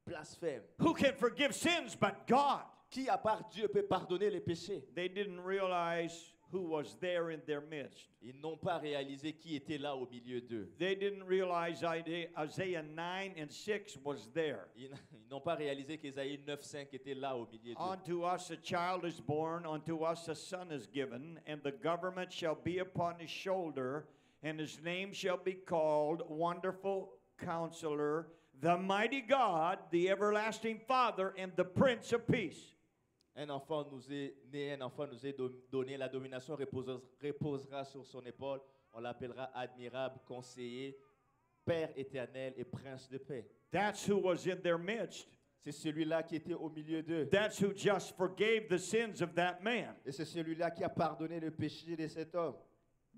Blasphème. Who can forgive sins but God? Qui à part Dieu peut pardonner les péchés? They didn't realize who was there in their midst. Ils n'ont pas réalisé qui était là au milieu d'eux. They didn't realize Isaiah Isaiah 9 and 6 was there. Ils n'ont pas réalisé qu'Ésaïe 9.5 était là au milieu d'eux. Unto us a child is born, unto us a son is given, and the government shall be upon his shoulder, and his name shall be called Wonderful Counselor, the Mighty God, the Everlasting Father, and the Prince of Peace. Un enfant nous est né, un enfant nous est do- donné, la domination reposera, reposera sur son épaule. On l'appellera admirable, conseiller, Père éternel et prince de paix. That's who was in their midst. C'est celui-là qui était au milieu d'eux. That's who just forgave the sins of that man. Et c'est celui-là qui a pardonné le péché de cet homme.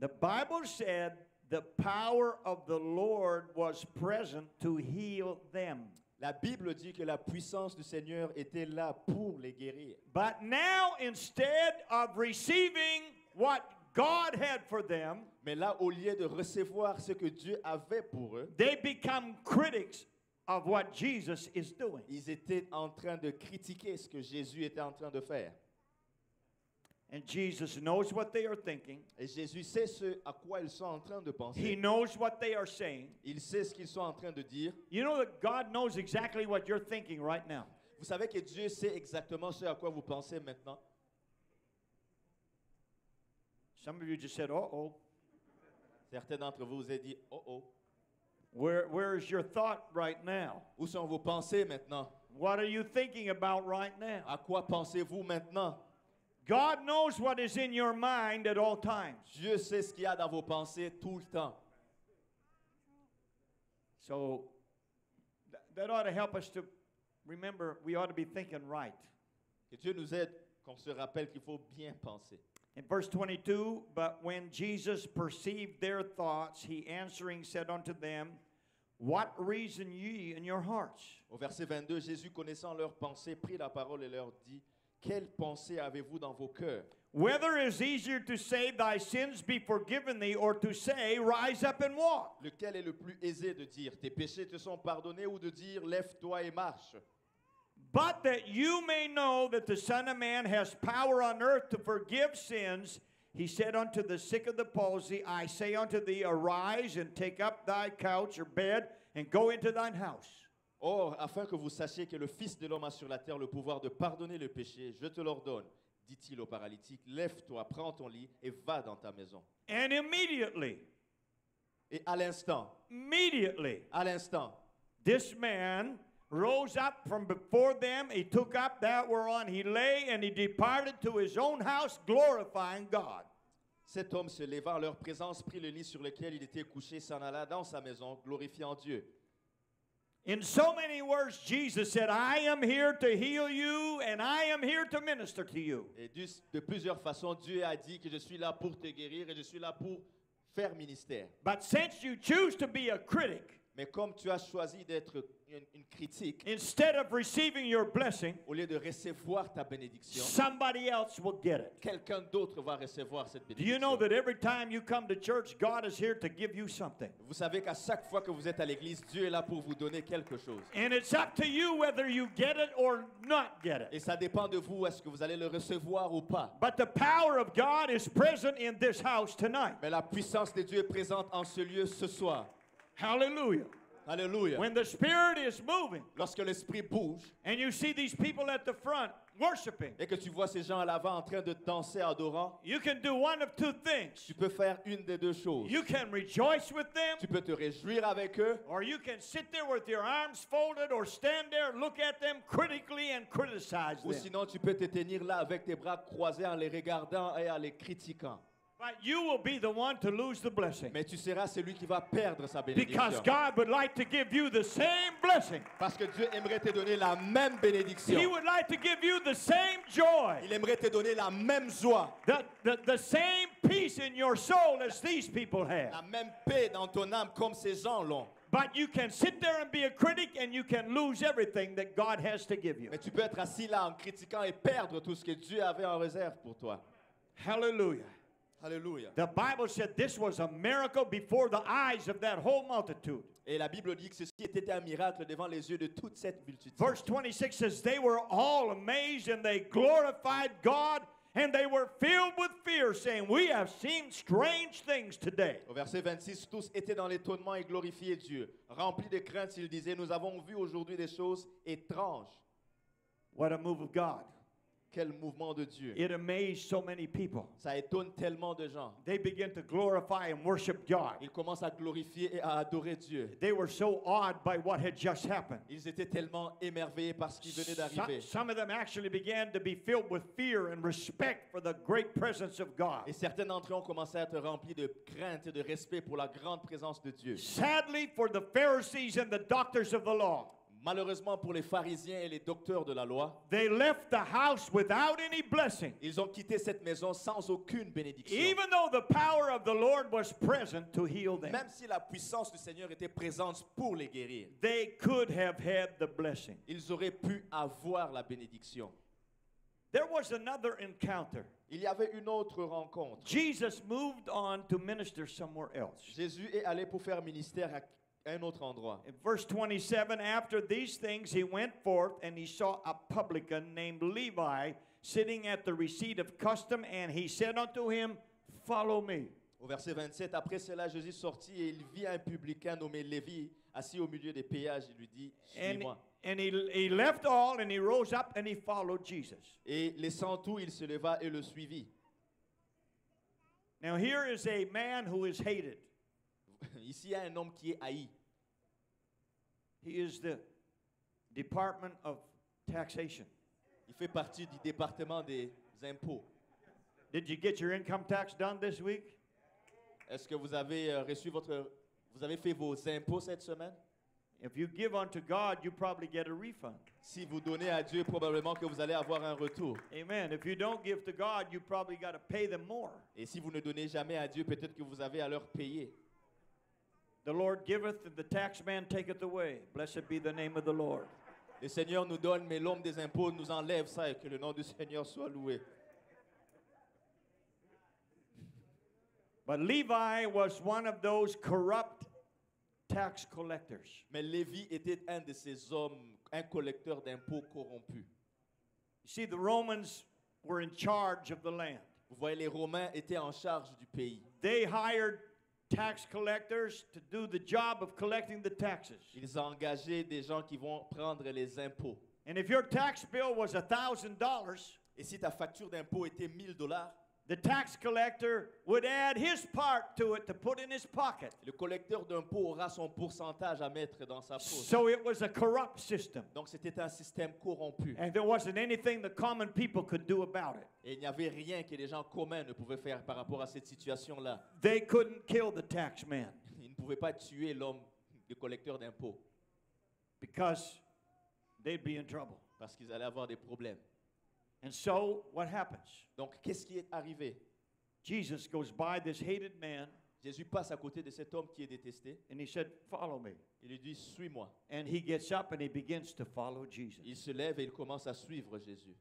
The Bible said the power of the Lord was present to heal them. La Bible dit que la puissance du Seigneur était là pour les guérir. But now, instead of receiving what God had for them, Mais là, au lieu de recevoir ce que Dieu avait pour eux, they become critics of what Jesus is doing. ils étaient en train de critiquer ce que Jésus était en train de faire. And Jesus knows what they are thinking, Et Jésus sait ce à quoi ils sont en train de He penser. knows what they are saying. Il sait ce qu'ils sont en train de dire. You know that God knows exactly what you're thinking right now. Vous savez que Dieu sait exactement ce à quoi vous pensez maintenant. Some of you just said, oh. Certains d'entre vous vous avez dit, oh oh, Where, where is your thought right now? où sont vos pensées maintenant? What are you thinking about right now? À quoi pensez-vous maintenant? God knows what is in your mind at all times. Dieu sait ce qu'il y a dans vos pensées tout le temps. So th- that ought to help us to remember we ought to be thinking right. Que Dieu nous aide, qu'on se rappelle qu'il faut bien penser. In verse 22, but when Jesus perceived their thoughts, he answering said unto them, What reason ye in your hearts? Au verset 22, Jésus, connaissant leurs pensées, prit la parole et leur dit, Quelles pensées avez-vous dans vos cœurs Whether it is easier to say, Thy sins be forgiven thee, or to say, Rise up and walk. Lequel est le plus aisé de dire, Tes péchés te sont pardonnés ou de dire, Lève-toi et marche But that you may know that the Son of Man has power on earth to forgive sins, he said unto the sick of the palsy, I say unto thee, arise and take up thy couch or bed and go into thine house. Or, afin que vous sachiez que le Fils de l'homme a sur la terre le pouvoir de pardonner le péché, je te l'ordonne, dit-il au paralytique, Lève-toi, prends ton lit et va dans ta maison. And immediately, Et à l'instant, immediately, à l'instant, this man rose up from before them. He took up that whereon he lay, and he departed to his own house, glorifying God. cet homme se leva en leur présence, prit le lit sur lequel il était couché, s'en alla dans sa maison, glorifiant Dieu. In so many words, Jesus said, I am here to heal you, and I am here to minister to you. Et de plusieurs façons, Dieu a dit que je suis là pour te guérir et je suis là pour faire ministère. But since you choose to be a critic, Mais comme tu as choisi d'être une, une critique, instead of receiving your blessing, au lieu de recevoir ta bénédiction, somebody else will get it. quelqu'un d'autre va recevoir cette Do you know bénédiction. that every time you come to church, God is here to give you something? Vous savez qu'à chaque fois que vous êtes à l'église, Dieu est là pour vous donner quelque chose. And it's up to you whether you get it or not get it. Et ça dépend de vous, est-ce que vous allez le recevoir ou pas. But the power of God is present in this house tonight. Mais la puissance de Dieu est présente en ce lieu ce soir. Hallelujah. Alléluia. when the Spirit is moving Lorsque l'esprit bouge and you see these people at the front worshiping, et que tu vois ces gens à l'avant en train de danser adorant, you can do one of two things. tu peux faire une des deux choses. You can rejoice with them, Tu peux te réjouir avec eux or you can sit there with your arms folded or stand there, look at them critically, and criticize ou them. sinon tu peux te tenir là avec tes bras croisés en les regardant et en les critiquant. But you will be the one to lose the blessing. Mais tu seras celui qui va perdre sa Because bénédiction. God would like to give you the same blessing. Parce que Dieu aimerait te donner la même He bénédiction. would like to give you the same joy, Il aimerait te donner la même joie, the, the, the same peace in your soul as these people have. la même paix dans ton âme comme ces gens l'ont. But you can sit there and be a critic and you can lose everything that God has to give you. Mais tu peux être assis là en critiquant et perdre tout ce que Dieu avait en réserve pour toi. Hallelujah. Alléluia. The Bible said this was a miracle before the eyes of that whole multitude. Et la Bible dit que ceci était un miracle devant les yeux de toute cette multitude. Verse 26 says, They were all amazed and they glorified God and they were filled with fear, saying, We have seen strange things today. Au verset 26, tous étaient dans l'étonnement et glorifiaient Dieu. Remplis de crainte, ils disaient, nous avons vu aujourd'hui des choses étranges. What a move of God. Quel mouvement de Dieu. It amazed so many people. Ça étonne tellement de gens. They began to glorify and worship God. Ils commencent à glorifier et à adorer Dieu. They were so awed by what had just happened. Ils étaient tellement émerveillés par ce qui venait Some, d'arriver. some of them actually began to be filled with fear and respect for the great presence of God. Et certains d'entre eux ont commencé à être remplis de crainte et de respect pour la grande présence de Dieu. Sadly, for the Pharisees and the doctors of the law, Malheureusement pour les pharisiens et les docteurs de la loi, they left the house without any blessing. ils ont quitté cette maison sans aucune bénédiction. Even though the power of the Lord was present to heal them, Même si la puissance du Seigneur était présente pour les guérir, they could have had the blessing. ils auraient pu avoir la bénédiction. There was another encounter. Il y avait une autre rencontre. Jesus moved on to minister somewhere else. Jésus est allé pour faire ministère à un autre endroit. In verse 27, after these things, he went forth and he saw a publican named Levi sitting at the receipt of custom, and he said unto him, Follow me. Au verset 27, après cela, Jésus sortit et il vit un publicain nommé Lévi assis au milieu des péages. Il lui dit, And, suis-moi. and he, he left all and he rose up and he followed Jesus. Et laissant tout, il se leva et le suivit. Now, here is a man who is hated. Ici, il y a un homme qui est haï. He is the Department of Taxation. Il fait partie du département des impôts. Did you get your income tax done this week? Est-ce que vous avez euh, reçu votre... Vous avez fait vos impôts cette semaine? If you give unto God, you probably get a refund. Si vous donnez à Dieu, probablement que vous allez avoir un retour. Amen. If you don't give to God, you probably got to pay them more. Et si vous ne donnez jamais à Dieu, peut-être que vous avez à leur payer. The Lord giveth, and the taxman taketh away. Blessed be the name of the Lord. Le Seigneur nous donne, mais l'homme des impôts nous enlève ça et que le nom du Seigneur soit loué. But Levi was one of those corrupt tax collectors. Mais Lévi était un de ces hommes, un collecteur d'impôts corrompu. You see, the Romans were in charge of the land. Vous voyez, les Romains étaient en charge du pays. They hired tax collectors to do the job of collecting the taxes. Ils ont engagé des gens qui vont prendre les impôts. And if your tax bill was $1,000, Et si ta facture d'impôt était 1000 dollars, the tax collector would add his part to it to put in his pocket. le collecteur d'impôts aura son pourcentage à mettre dans sa poche. So it was a corrupt system. Donc c'était un système corrompu. And there wasn't anything the common people could do about it. Et il n'y avait rien que les gens communs ne pouvaient faire par rapport à cette situation-là. They couldn't kill the tax man Ils ne pouvaient pas tuer l'homme, le collecteur d'impôts, because they'd be in trouble. parce qu'ils allaient avoir des problèmes. And so what happens? Donc qu'est-ce qui est arrivé? Jesus goes by this hated man Jésus passe à côté de cet homme qui est détesté. and he said, Follow me. Il lui dit, suis-moi. And he gets up and he begins to follow Jesus. Il se lève et il commence à suivre Jésus.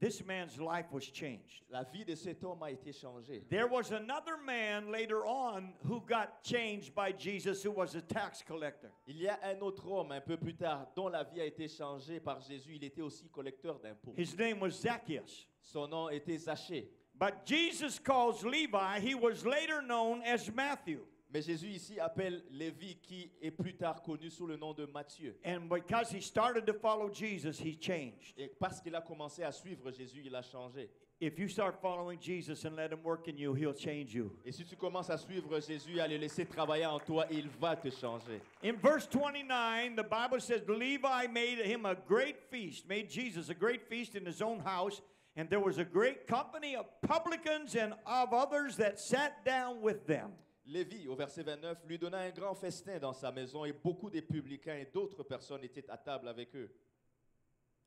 This man's life was changed. La vie de cet homme a été changée. There was another man later on who got changed by Jesus who was a tax collector. Il y a un autre homme un peu plus tard dont la vie a été changée par Jésus. Il était aussi collecteur d'impôts. His name was Zacchaeus. Son nom était Zachée. But Jesus calls Levi, he was later known as Matthew. Mais Jésus ici appelle Lévi qui est plus tard connu sous le nom de Matthieu. And because he started to follow Jesus, he changed. Et parce qu'il a commencé à suivre Jésus, il a changé. If you start following Jesus and let him work in you, he'll change you. Et si tu commences à suivre Jésus, et à le laisser travailler en toi, il va te changer. In verse 29, the Bible says Levi made him a great feast, made Jesus a great feast in his own house, and there was a great company of publicans and of others that sat down with them. Lévi, au verset 29, lui donna un grand festin dans sa maison et beaucoup des publicains et d'autres personnes étaient à table avec eux.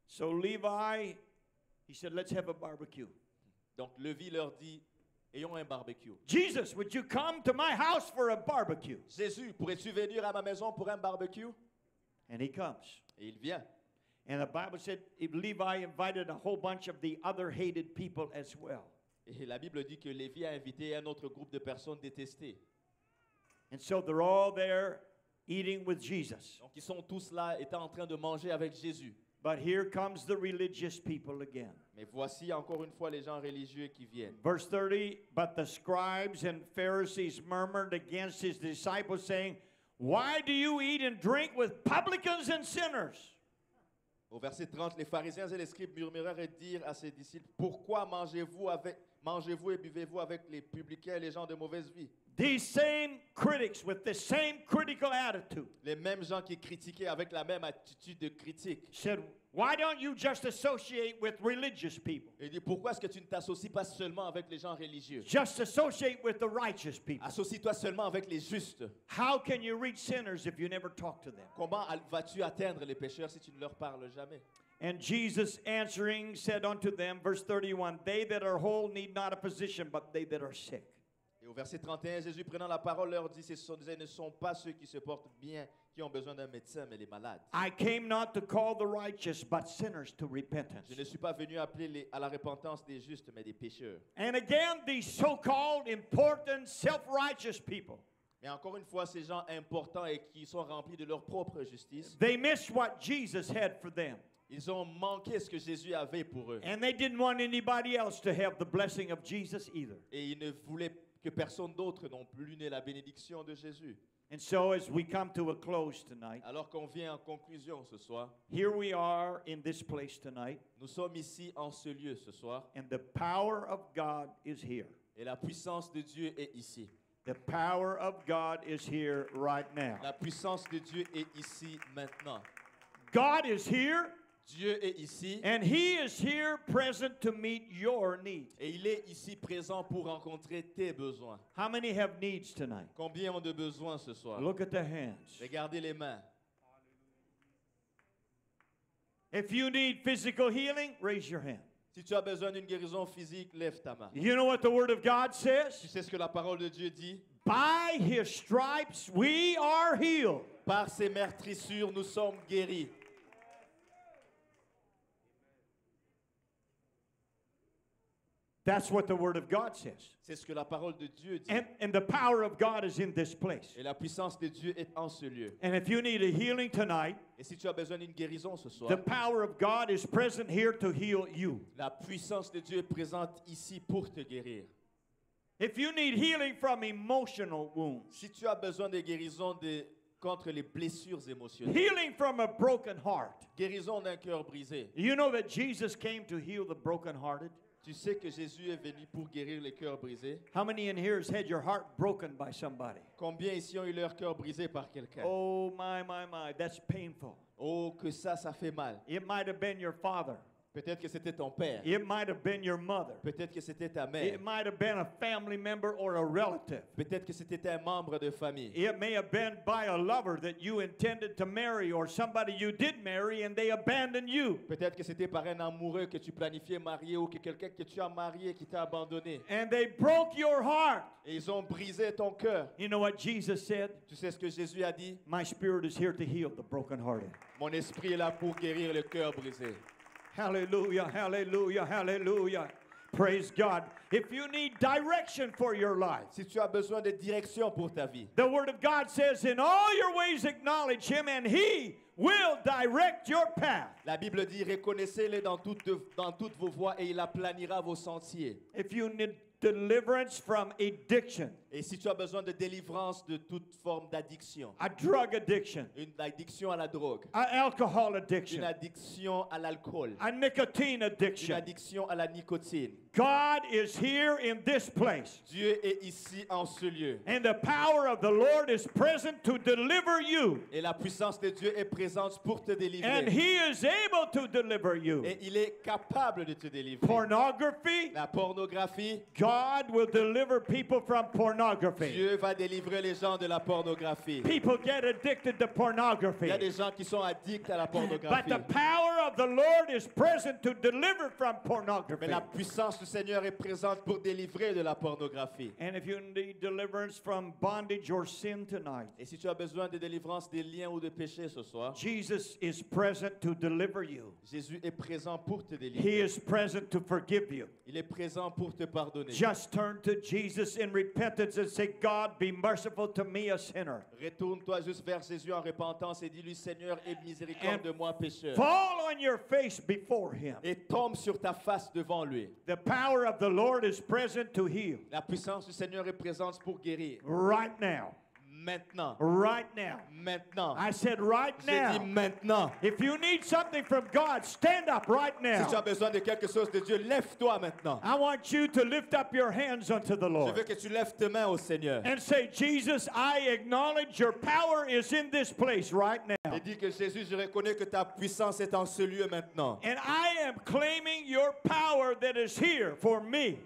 So Levi, he said, Let's have a barbecue. Donc Lévi leur dit, ayons un barbecue. Jesus, would you come to my house for a barbecue? Jésus, pourrais-tu venir à ma maison pour un barbecue? And he comes. Et il vient. And the Bible said if Levi invited a whole bunch of the other hated people as well. Et la Bible dit que Lévi a invité un autre groupe de personnes détestées. And so they're all there eating with Jesus. Donc ils sont tous là, étant en train de manger avec Jésus. But here comes the religious people again. Mais voici encore une fois les gens religieux qui viennent. Verse 30 But the scribes and Pharisees murmured against his disciples, saying, Why do you eat and drink with publicans and sinners? Au verset 30, les pharisiens et les scribes murmurèrent et dirent à ses disciples, Pourquoi mangez-vous avec, mangez-vous et buvez-vous avec les publicains et les gens de mauvaise vie? These same critics with the same critical attitude Les mêmes gens qui critiquaient avec la même attitude de critique. said, Why don't you just associate with religious people? Et il dit, pourquoi est-ce que tu ne t'associes pas seulement avec les gens religieux Just associate with the righteous people. Associe-toi seulement avec les justes. How can you reach sinners if you never talk to them? Comment vas-tu atteindre les pécheurs si tu ne leur parles jamais And Jesus answering said unto them, verse 31, They that are whole need not a physician, but they that are sick. Et au verset 31, Jésus prenant la parole leur dit, ce sont- ce ne sont pas ceux qui se portent bien qui ont besoin d'un médecin, mais les malades. I came not to call the righteous, but sinners to repentance. Je ne suis pas venu appeler les- à la repentance des justes, mais des pécheurs. And again, these so called important, self righteous people, Mais encore une fois, ces gens importants et qui sont remplis de leur propre justice, they missed what Jesus had for them. ils ont manqué ce que Jésus avait pour eux. And they didn't want anybody else to have the blessing of Jesus either. Et ils ne voulaient que personne d'autre non plus n'ait la bénédiction de Jésus. And so, as we come to a close tonight, Alors qu'on vient en conclusion ce soir, here we are in this place tonight, nous sommes ici en ce lieu ce soir, and the power of God is here. et la puissance de Dieu est ici. The power of God is here right now. La puissance de Dieu est ici maintenant. God is here, Dieu est ici and He is here present to meet your need. et il est ici présent pour rencontrer tes besoins. How many have needs tonight? Combien ont de besoins ce soir? Look at the hands. Regardez les mains. If you need physical healing, raise your hand. Si tu as besoin d'une guérison physique, lève ta main. You know what the Word of God Tu says? sais ce que la parole de Dieu dit? By His stripes we are healed. Par ses meurtrissures, nous sommes guéris. That's what the Word of God says. C'est ce que la parole de Dieu dit. And, and the power of God is in this place. Et la puissance de Dieu est en ce lieu. And if you need a healing tonight, Et si tu as besoin d'une guérison ce soir, the power of God is present here to heal you. la puissance de Dieu est présente ici pour te guérir. If you need healing from emotional wounds, Si tu as besoin de guérison de- contre les blessures émotionnelles, healing from a broken heart, guérison d'un cœur brisé, you know that Jesus came to heal the brokenhearted? Tu sais que Jésus est venu pour guérir les cœurs brisés. How many in here has had your heart broken by somebody? Combien ici ont eu leur cœur brisé par quelqu'un? Oh, my, my, my, that's painful. Oh, que ça, ça fait mal. It might have been your father, Peut-être que c'était ton père. it might have been your mother, Peut-être que c'était ta mère. it might have been a family member or a relative. Peut-être que c'était un membre de famille. It may have been by a lover that you intended to marry or somebody you did marry and they abandoned you. Peut-être que c'était par un amoureux que tu planifiais marier ou que quelqu'un que tu as marié qui t'a abandonné. And they broke your heart. Et ils ont brisé ton cœur. You know what Jesus said? Tu sais ce que Jésus a dit? My spirit is here to heal the brokenhearted. Mon esprit est là pour guérir le cœur brisé. Hallelujah, hallelujah, hallelujah. Praise God. If you need direction for your life, Si tu as besoin de direction pour ta vie, the Word of God says, In all your ways acknowledge Him, and He will direct your path. la Bible dit reconnaissez-le dans toutes, dans toutes vos voies et il aplanira vos sentiers. If you need deliverance from addiction, Et si tu as besoin de délivrance de toute forme d'addiction, a drug addiction, une addiction à la drogue, an alcohol une addiction, addiction à l'alcool, a nicotine une addiction, addiction à la nicotine, God is here in this place. Dieu est ici en ce lieu. And the power of the Lord is present to deliver you. Et la puissance de Dieu est présente pour te And. He is able to deliver you. Et il est capable de te délivrer. Pornography, La pornographie, God will deliver people from pornography. Dieu va délivrer les gens de la pornographie. People get addicted to Il pornography. y a des gens qui sont addicts à la But pornographie. the power of the Lord is present to deliver from Mais pornography. la puissance du Seigneur est présente pour délivrer de la pornographie. And if you need deliverance from bondage or sin tonight, Et si tu as besoin de délivrance des liens ou de péchés ce soir, Jesus is present to deliver you. Jésus est présent pour te He délivrer. is present to forgive you. Il est présent pour te pardonner. Just turn to Jesus in repentance and say, God, be merciful to me, a sinner. Retourne-toi juste vers Jésus en repentance et dis-lui Seigneur, aie miséricorde de moi pécheur. Fall on your face before Him. Et tombe sur ta face devant lui. The power of the Lord is present to heal La puissance du Seigneur est présente pour guérir. right now. Maintenant. Right now. Maintenant. I said, right J'ai dit now. maintenant. If you need something from God, stand up right Si tu as now. besoin de quelque chose de Dieu, lève-toi maintenant. I want you to lift up your hands unto the Lord. Je veux que tu lèves tes mains au Seigneur. and say, Jesus, I acknowledge your power is in this place right now. Et dis que Jésus, je reconnais que ta puissance est en ce lieu maintenant. And I am claiming your power that is here for me.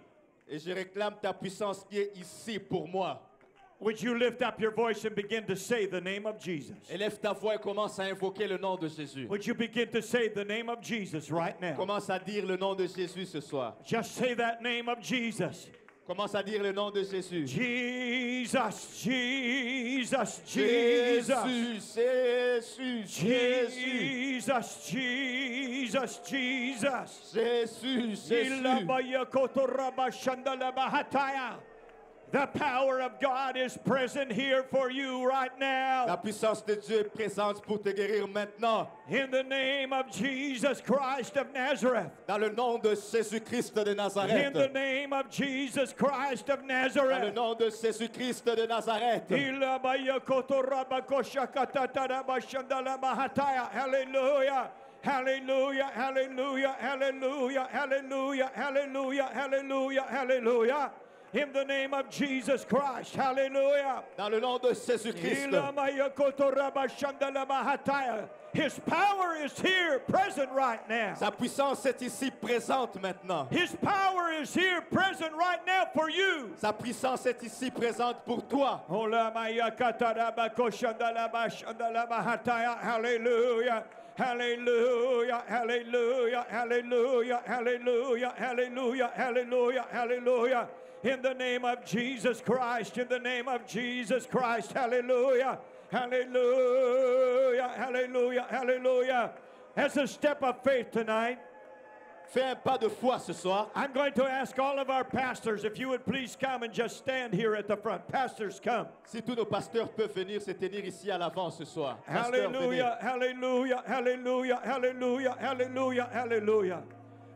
Et je réclame ta puissance qui est ici pour moi. Would you lift up your voice and begin to say the name of Jesus? Élève ta voix et commence à invoquer le nom de Jésus. Would you begin to say the name of Jesus right now? Commence à dire le nom de Jésus ce soir. Just say that name of Jesus. Commence à dire le nom de Jésus. Jesus, Jesus, Jesus. Jésus, Jésus, Jesus, Jesus, Jesus. Jésus, Jésus. The power of God is present here for you right now. La puissance de Dieu est présente pour te guérir maintenant. In the name of Jesus Christ of Nazareth. Dans le nom de Jésus-Christ de Nazareth. In the name of Jesus Christ of Nazareth. Dans le nom de Jésus-Christ de Nazareth. Hallelujah. Hallelujah, hallelujah, hallelujah, hallelujah, hallelujah, hallelujah, hallelujah. In the name of Jesus Christ, hallelujah. Dans le nom de Jésus-Christ. His power is here, present right now. Sa puissance est ici présente maintenant. His power is here, present right now for you. Sa puissance est ici présente pour toi. Hallelujah. Hallelujah, hallelujah, hallelujah, hallelujah, hallelujah, hallelujah, hallelujah. In the name of Jesus Christ, in the name of Jesus Christ, hallelujah, hallelujah, hallelujah, hallelujah. As a step of faith tonight, Fais un pas de foi ce soir. I'm going to ask all of our pastors if you would please come and just stand here at the front. Pastors, come. Si tous nos pasteurs peuvent venir se tenir ici à l'avant ce soir. Hallelujah, hallelujah, hallelujah, hallelujah, hallelujah, hallelujah.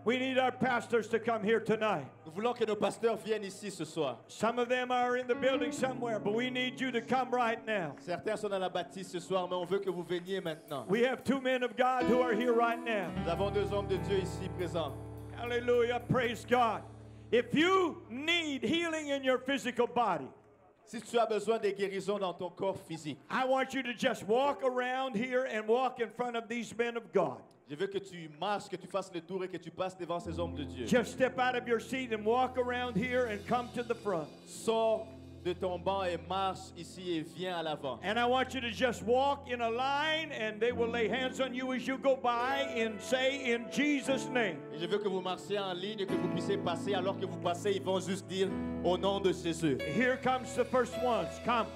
We need our pastors to come here tonight. Nous voulons que nos pasteurs viennent ici ce soir. Some of them are in the building somewhere, but we need you to come right now. Certains sont dans la bâtisse ce soir, mais on veut que vous veniez maintenant. We have two men of God who are here right now. Nous avons deux hommes de Dieu ici présents. Hallelujah, praise God. If you need healing in your physical body, Si tu as besoin de guérison dans ton corps physique, I want you to just walk around here and walk in front of these men of God. je veux que tu marches, que tu fasses le tour et que tu passes devant ces hommes de Dieu. Just step out of your seat and walk around here and come to the front. Sors de ton banc et marche ici et viens à l'avant. And I want you to just walk in a line and they will lay hands on you as you go by and say in Jesus' name. Et je veux que vous marchiez en ligne, que vous puissiez passer. Alors que vous passez, ils vont juste dire au nom de Jésus. Here comes the first ones. Come.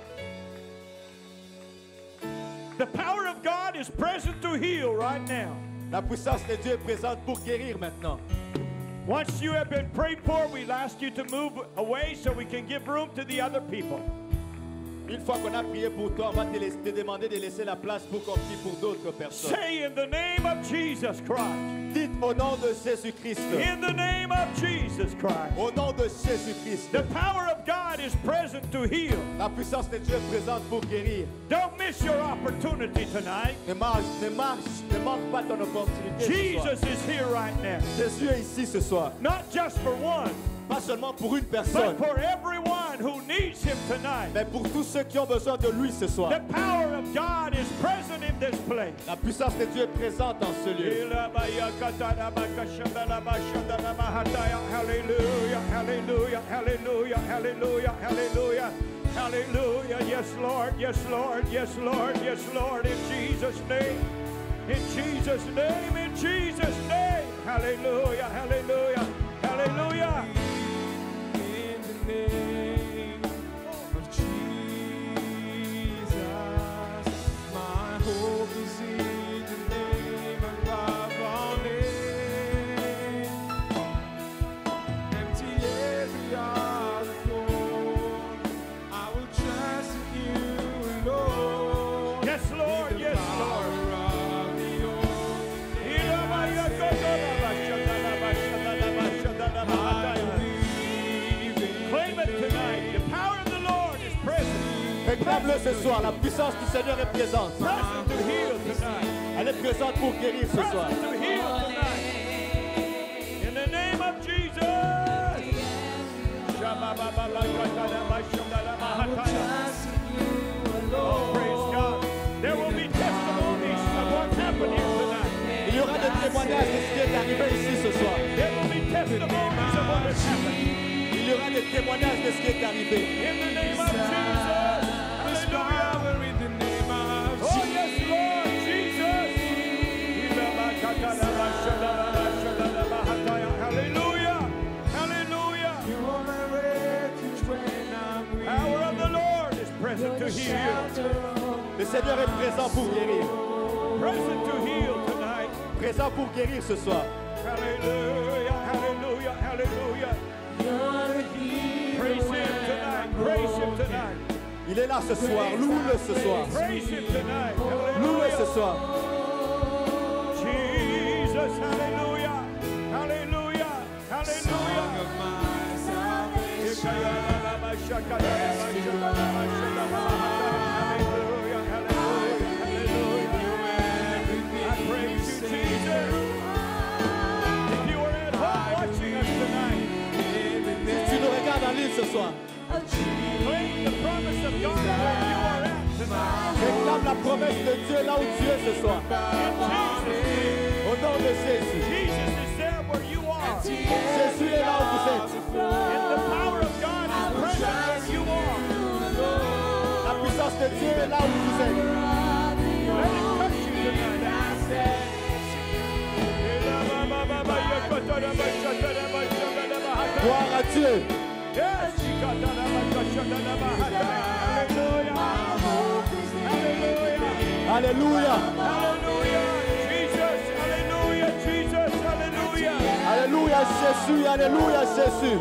The power of God is present to heal right now. La puissance de Dieu est présente pour guérir maintenant. Once you have been prayed for, we'll ask you to move away so we can give room to the other people. Une fois qu'on a prié pour toi, on va te, laisser- te demander de laisser la place pour qu'on prie pour d'autres personnes. Say in the name of Jesus Christ. Au nom de Jésus-Christ. In the name of Jesus Christ. Au nom de Jésus-Christ. The power of God is present to heal. La puissance de Dieu est présente pour guérir. Don't miss your opportunity tonight. Ne marche, ne marche, ne manque pas ton opportunité. Jesus is here right now. Jésus est ici ce soir. Not just for one, Pas seulement pour une but for everyone who needs him tonight. mais pour tous ceux qui ont besoin de lui ce soir. The power of God is present in this place. La puissance de Dieu est présente en ce lieu. Hallelujah, hallelujah, hallelujah, hallelujah, hallelujah, hallelujah. Yes, Lord, yes, Lord, yes, Lord, yes, Lord, in Jesus' name, in Jesus' name, in Jesus' name. Hallelujah, hallelujah, hallelujah. Réclame-le ce soir. La puissance du Seigneur est présente. Elle est présente pour guérir ce soir. Present to heal tonight. In the name of Jesus. Praise God. There will be testimonies of what's happened here tonight. Il y aura des témoignages de ce qui est arrivé ici ce soir. There will be testimonies of what has happened. Il y aura des témoignages de ce qui est arrivé. To heal. Le Seigneur est présent pour guérir. Present to heal tonight. Présent pour guérir ce soir. Hallelujah. Hallelujah. Hallelujah. Praise Him tonight. Praise Him tonight. Il est là ce soir. Loue-le ce soir. Praise Him tonight. Loue-le ce soir. Jesus. Hallelujah. Hallelujah. Song Hallelujah. Réclame la promesse de Dieu là où tu es ce soir. Au nom de Jésus. Jésus est là où vous êtes. La puissance de Dieu est là où vous êtes. Gloire à Dieu. Yes, Hallelujah. Alléluia. Hallelujah. Jesus. Hallelujah. Jesus. Hallelujah. Alléluia Jésus. Alléluia Jésus.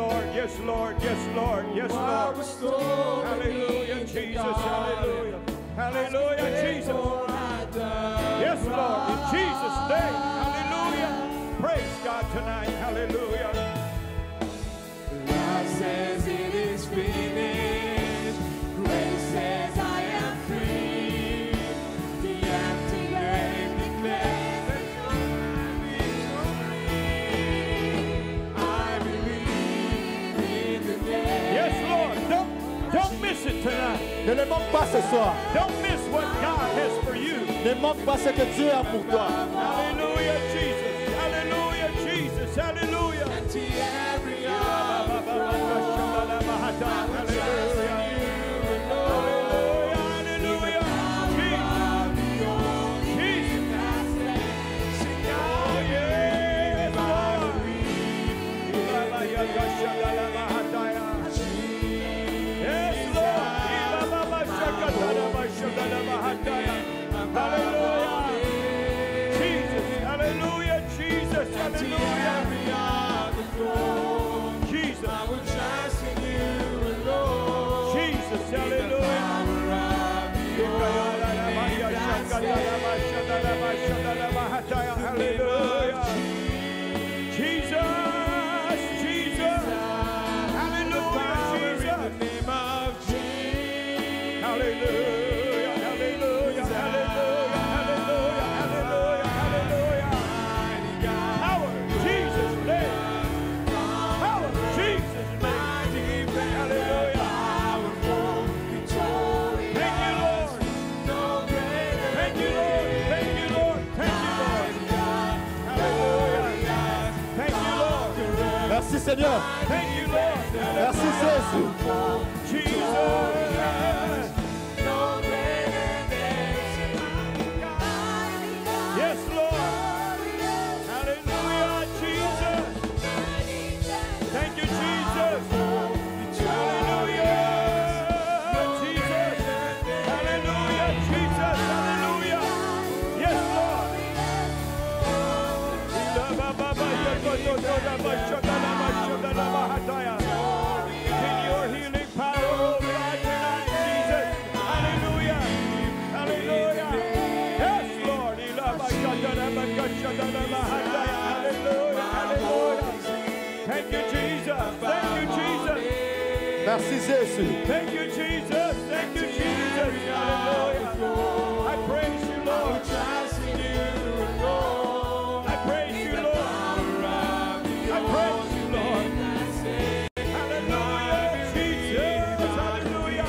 Lord, yes, Lord, yes, Lord, yes, Lord, yes, Lord. Hallelujah, Jesus, hallelujah, hallelujah, Jesus. Yes, Lord, in Jesus' name, hallelujah. Praise God tonight, tonight. Ne le manque pas ce soir. Don't miss what God has for you. Ne manque pas ce que Dieu a pour toi. Senhor. Thank you, Jesus. Thank you, Jesus. Hallelujah. I praise you, Lord. I praise you, Lord. I praise you, Lord. Hallelujah, Jesus. Hallelujah.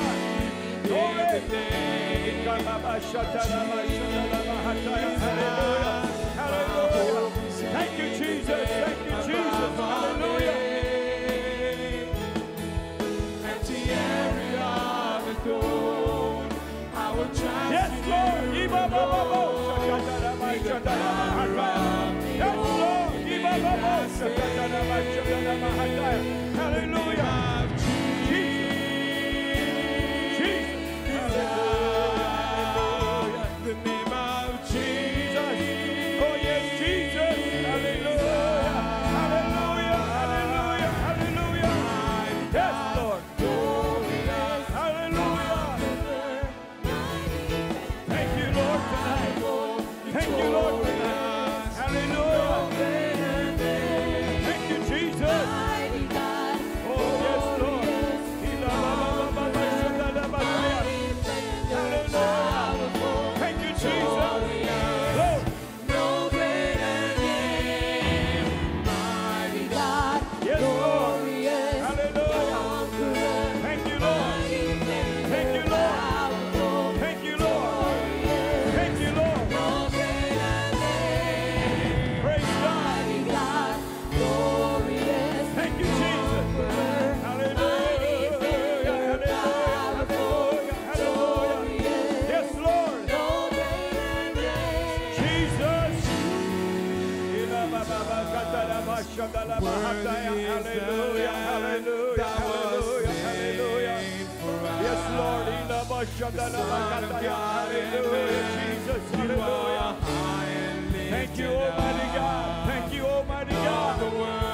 Thank you, Almighty God. Thank you, Almighty God.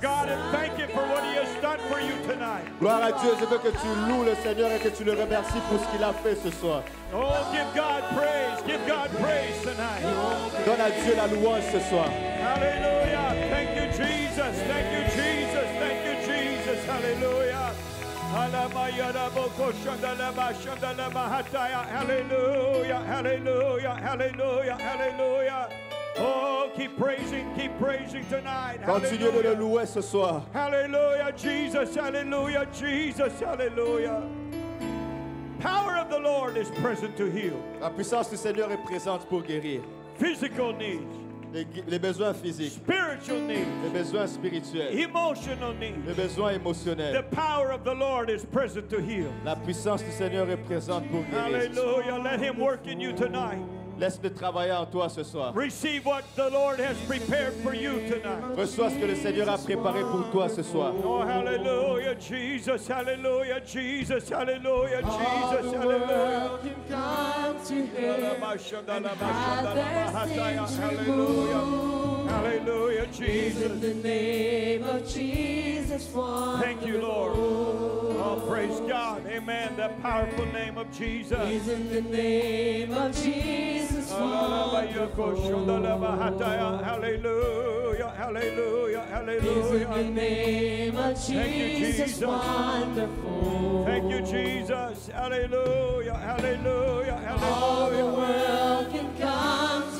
God and thank Him for what He has done for you tonight. Gloire à Dieu, je veux que tu loues le Seigneur et que tu le remercies pour ce qu'il a fait ce soir. Oh, give God praise. Give God praise tonight. Donne à Dieu la louange ce soir. Hallelujah. Thank you, Jesus. Thank you, Jesus. Thank you, Jesus. Hallelujah. Hallelujah. Hallelujah. Hallelujah. Hallelujah. Oh, keep praising, keep praising tonight. Continue de le louer ce soir. Hallelujah, Jesus. Hallelujah, Jesus. Hallelujah. Power of the Lord is present to heal. La puissance du Seigneur est présente pour guérir. Physical needs, Les, les besoins physiques, spiritual needs, les besoins spirituels, emotional needs. les besoins émotionnels. The power of the Lord is present to heal. La puissance du Seigneur est présente pour guérir. Hallelujah. Let Him work in you tonight. Laisse-le travailler en toi ce soir. Receive what the Lord has prepared for you tonight. Reçois ce que le Seigneur a préparé pour toi ce soir. Oh, hallelujah, Jesus, hallelujah, Jesus, hallelujah, All Jesus, the hallelujah. world can come to Him and have their sins Hallelujah, removed. Hallelujah, Is in Jesus. the name of Jesus one. Thank you, Lord. Oh, praise God. Amen. The powerful name of Jesus. Is in the name of Jesus oh, wonderful. Hallelujah, hallelujah, hallelujah. Is in the name of Thank you, Jesus Jesus. wonderful. Thank you, Jesus. Hallelujah, hallelujah, hallelujah. All the world can come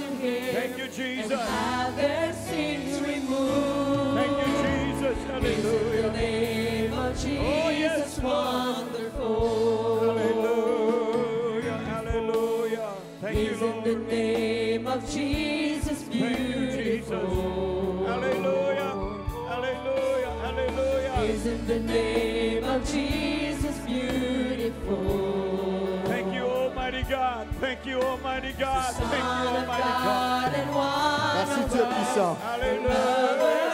to Him Thank you, and have their sins removed. Thank you, Jesus. Is in the name of oh, Jesus Oh, yes, wonderful. Hallelujah, hallelujah. Thank you, Is in the name of Jesus Thank you, Jesus. beautiful. Hallelujah, hallelujah, hallelujah. Is in the name of Jesus God. Thank you, Almighty God. Thank you, Almighty God. Merci Dieu puissant. Hallelujah,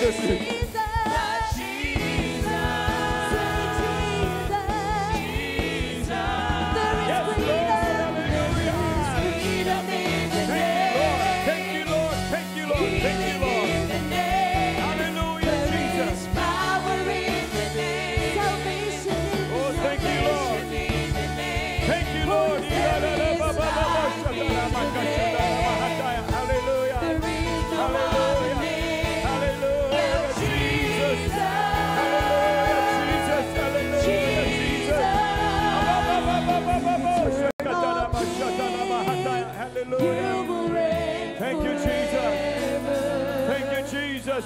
Jesus.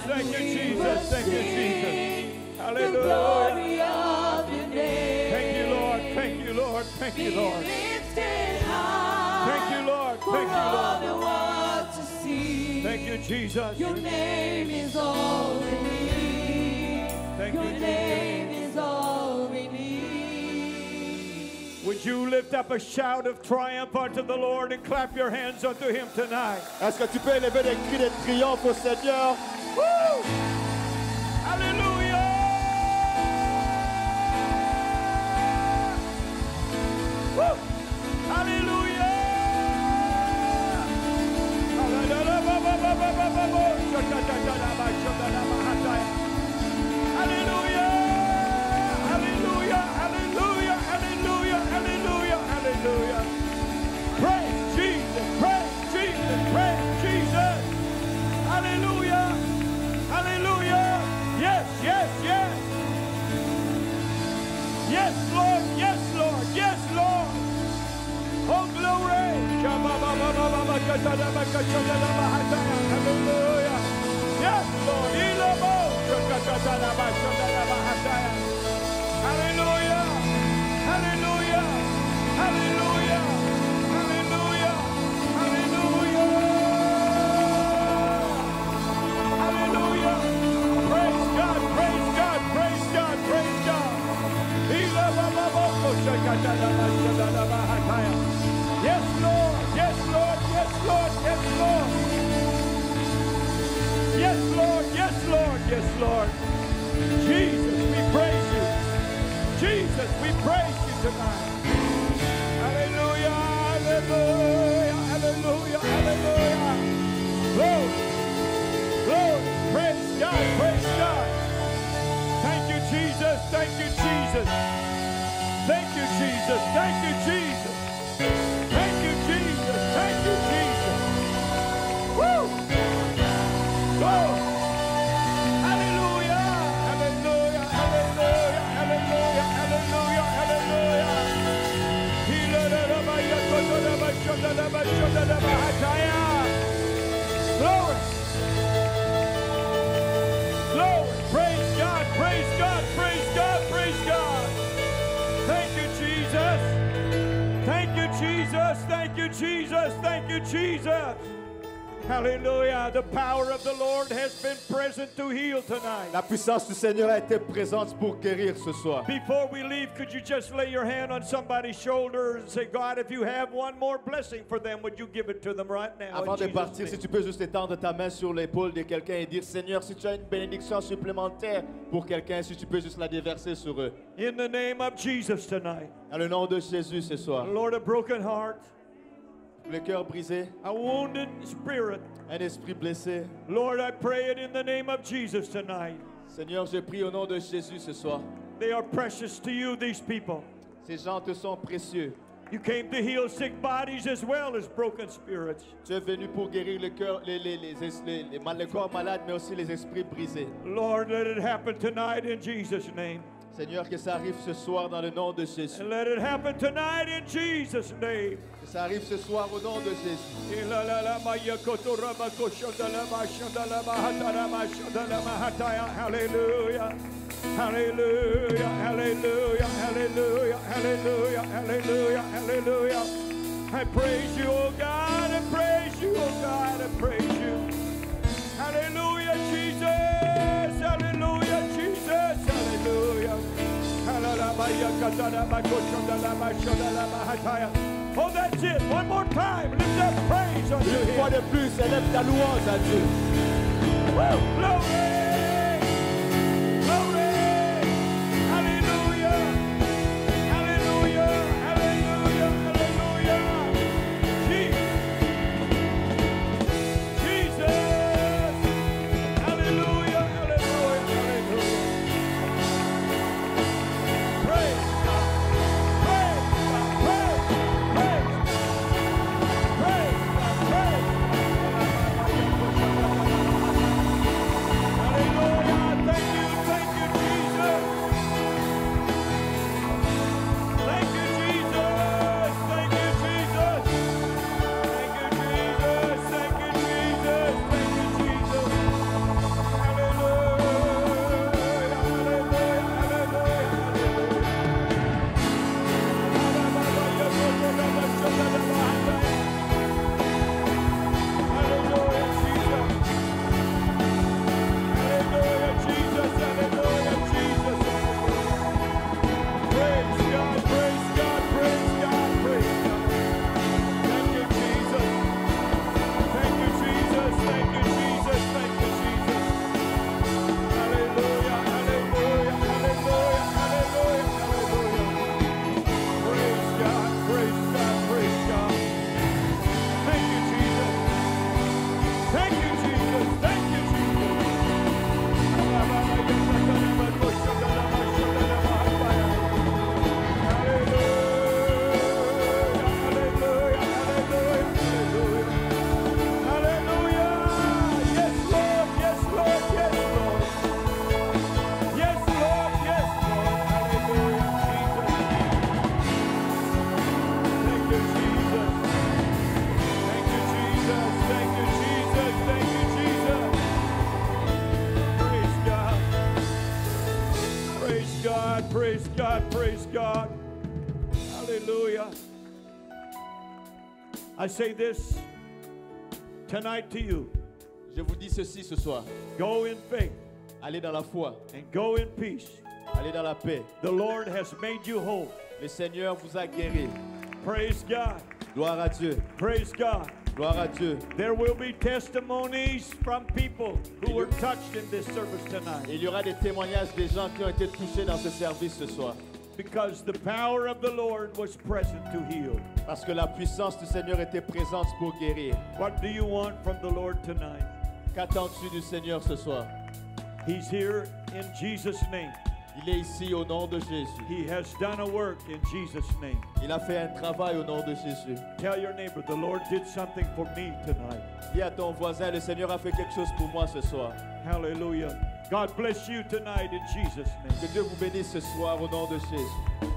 Thank you, Jesus. Thank you, Jesus. Hallelujah. glory of your. Thank you, Lord. Thank you, Lord. Thank you, Lord. Thank you, Lord. Thank you, Lord. the world to see. Thank you, Jesus. Your name is all we need. Thank Your you, Jesus. name is all we need. Would you lift up a shout of triumph unto the Lord and clap your hands unto him tonight? Est-ce que tu peux élever des cris de triomphe au Seigneur? Hallelujah! Woo! Hallelujah! Hallelujah! Hallelujah! Yes, Lord! Hallelujah! Hallelujah! Hallelujah! Hallelujah! Hallelujah! Hallelujah! Praise God! Praise God! Praise God! Praise God! Yes, Lord! Yes, Lord! Yes, Lord! Yes, Lord! Yes, Lord! Jesus, we praise you. Jesus, we praise you tonight. Hallelujah! Hallelujah! Hallelujah! Hallelujah! Glory! Glory! Praise God! Praise God! Thank you, Jesus. Thank you, Jesus. Thank you, Jesus. Thank you, Jesus. Praise God. Praise God. Praise God. Praise God. Thank you, Jesus. Thank you, Jesus. Thank you, Jesus. Thank you, Jesus. Hallelujah. The power of the Lord has been present to heal tonight. La puissance du Seigneur a été présente pour guérir ce soir. Before we leave, could you just lay your hand on somebody's shoulder and say, God, if you have one more blessing for them, would you give it to them right now? Avant de partir, si tu peux juste étendre ta main sur l'épaule de quelqu'un et dire Seigneur, si tu as une bénédiction supplémentaire pour quelqu'un, si tu peux juste la déverser sur eux. In the name of Jesus tonight. Dans le nom de Jésus ce soir. Lord, a broken heart, Le cœur brisé, a wounded spirit, un esprit blessé. Lord, I pray it in the name of Jesus tonight. Seigneur, je prie au nom de Jésus ce soir. They are precious to you, these people. Ces gens te sont précieux. You came to heal sick bodies as well as broken spirits. Tu es venu pour guérir le cœur, les, les, les, es- les- les corps malade, mais aussi les esprits brisés. Lord, let it happen tonight in Jesus' name. Seigneur, que ça arrive ce soir dans le nom de Jésus. And let it happen tonight in Jesus' name. Que ça arrive ce soir au nom de Jésus. Hallelujah. Hallelujah. Hallelujah. Hallelujah. Hallelujah. Hallelujah. Hallelujah. I praise you, oh God, and praise praise you, oh God, I praise you. Hallelujah, Oh, that's it. One more time. Lift up praise unto Une fois de plus, élève ta louange à Dieu. Woo! Glory! I say this tonight to you Je vous dis ceci ce soir. go in faith Allez dans la foi. and go in peace. Allez dans la paix. The Lord has made you whole. Le Seigneur vous a guéri. Praise God. Gloire à Dieu. Praise God. Gloire à Dieu. There will be testimonies from people who were touched in this service tonight Il y aura des témoignages des gens qui ont été touchés dans ce service ce soir. Because the power of the Lord was present to heal. Parce que la puissance du Seigneur était présente pour guérir. What do you want from the Lord tonight? Qu'attends-tu du Seigneur ce soir He's here in Jesus' name. Il est ici au nom de Jésus. He has done a work in Jesus' name. Il a fait un travail au nom de Jésus. Tell your neighbor, the Lord did something for me tonight. Dis à ton voisin, le Seigneur a fait quelque chose pour moi ce soir. Hallelujah. God bless you tonight in Jesus' name. Que. Dieu vous bénisse ce soir au nom de Jésus.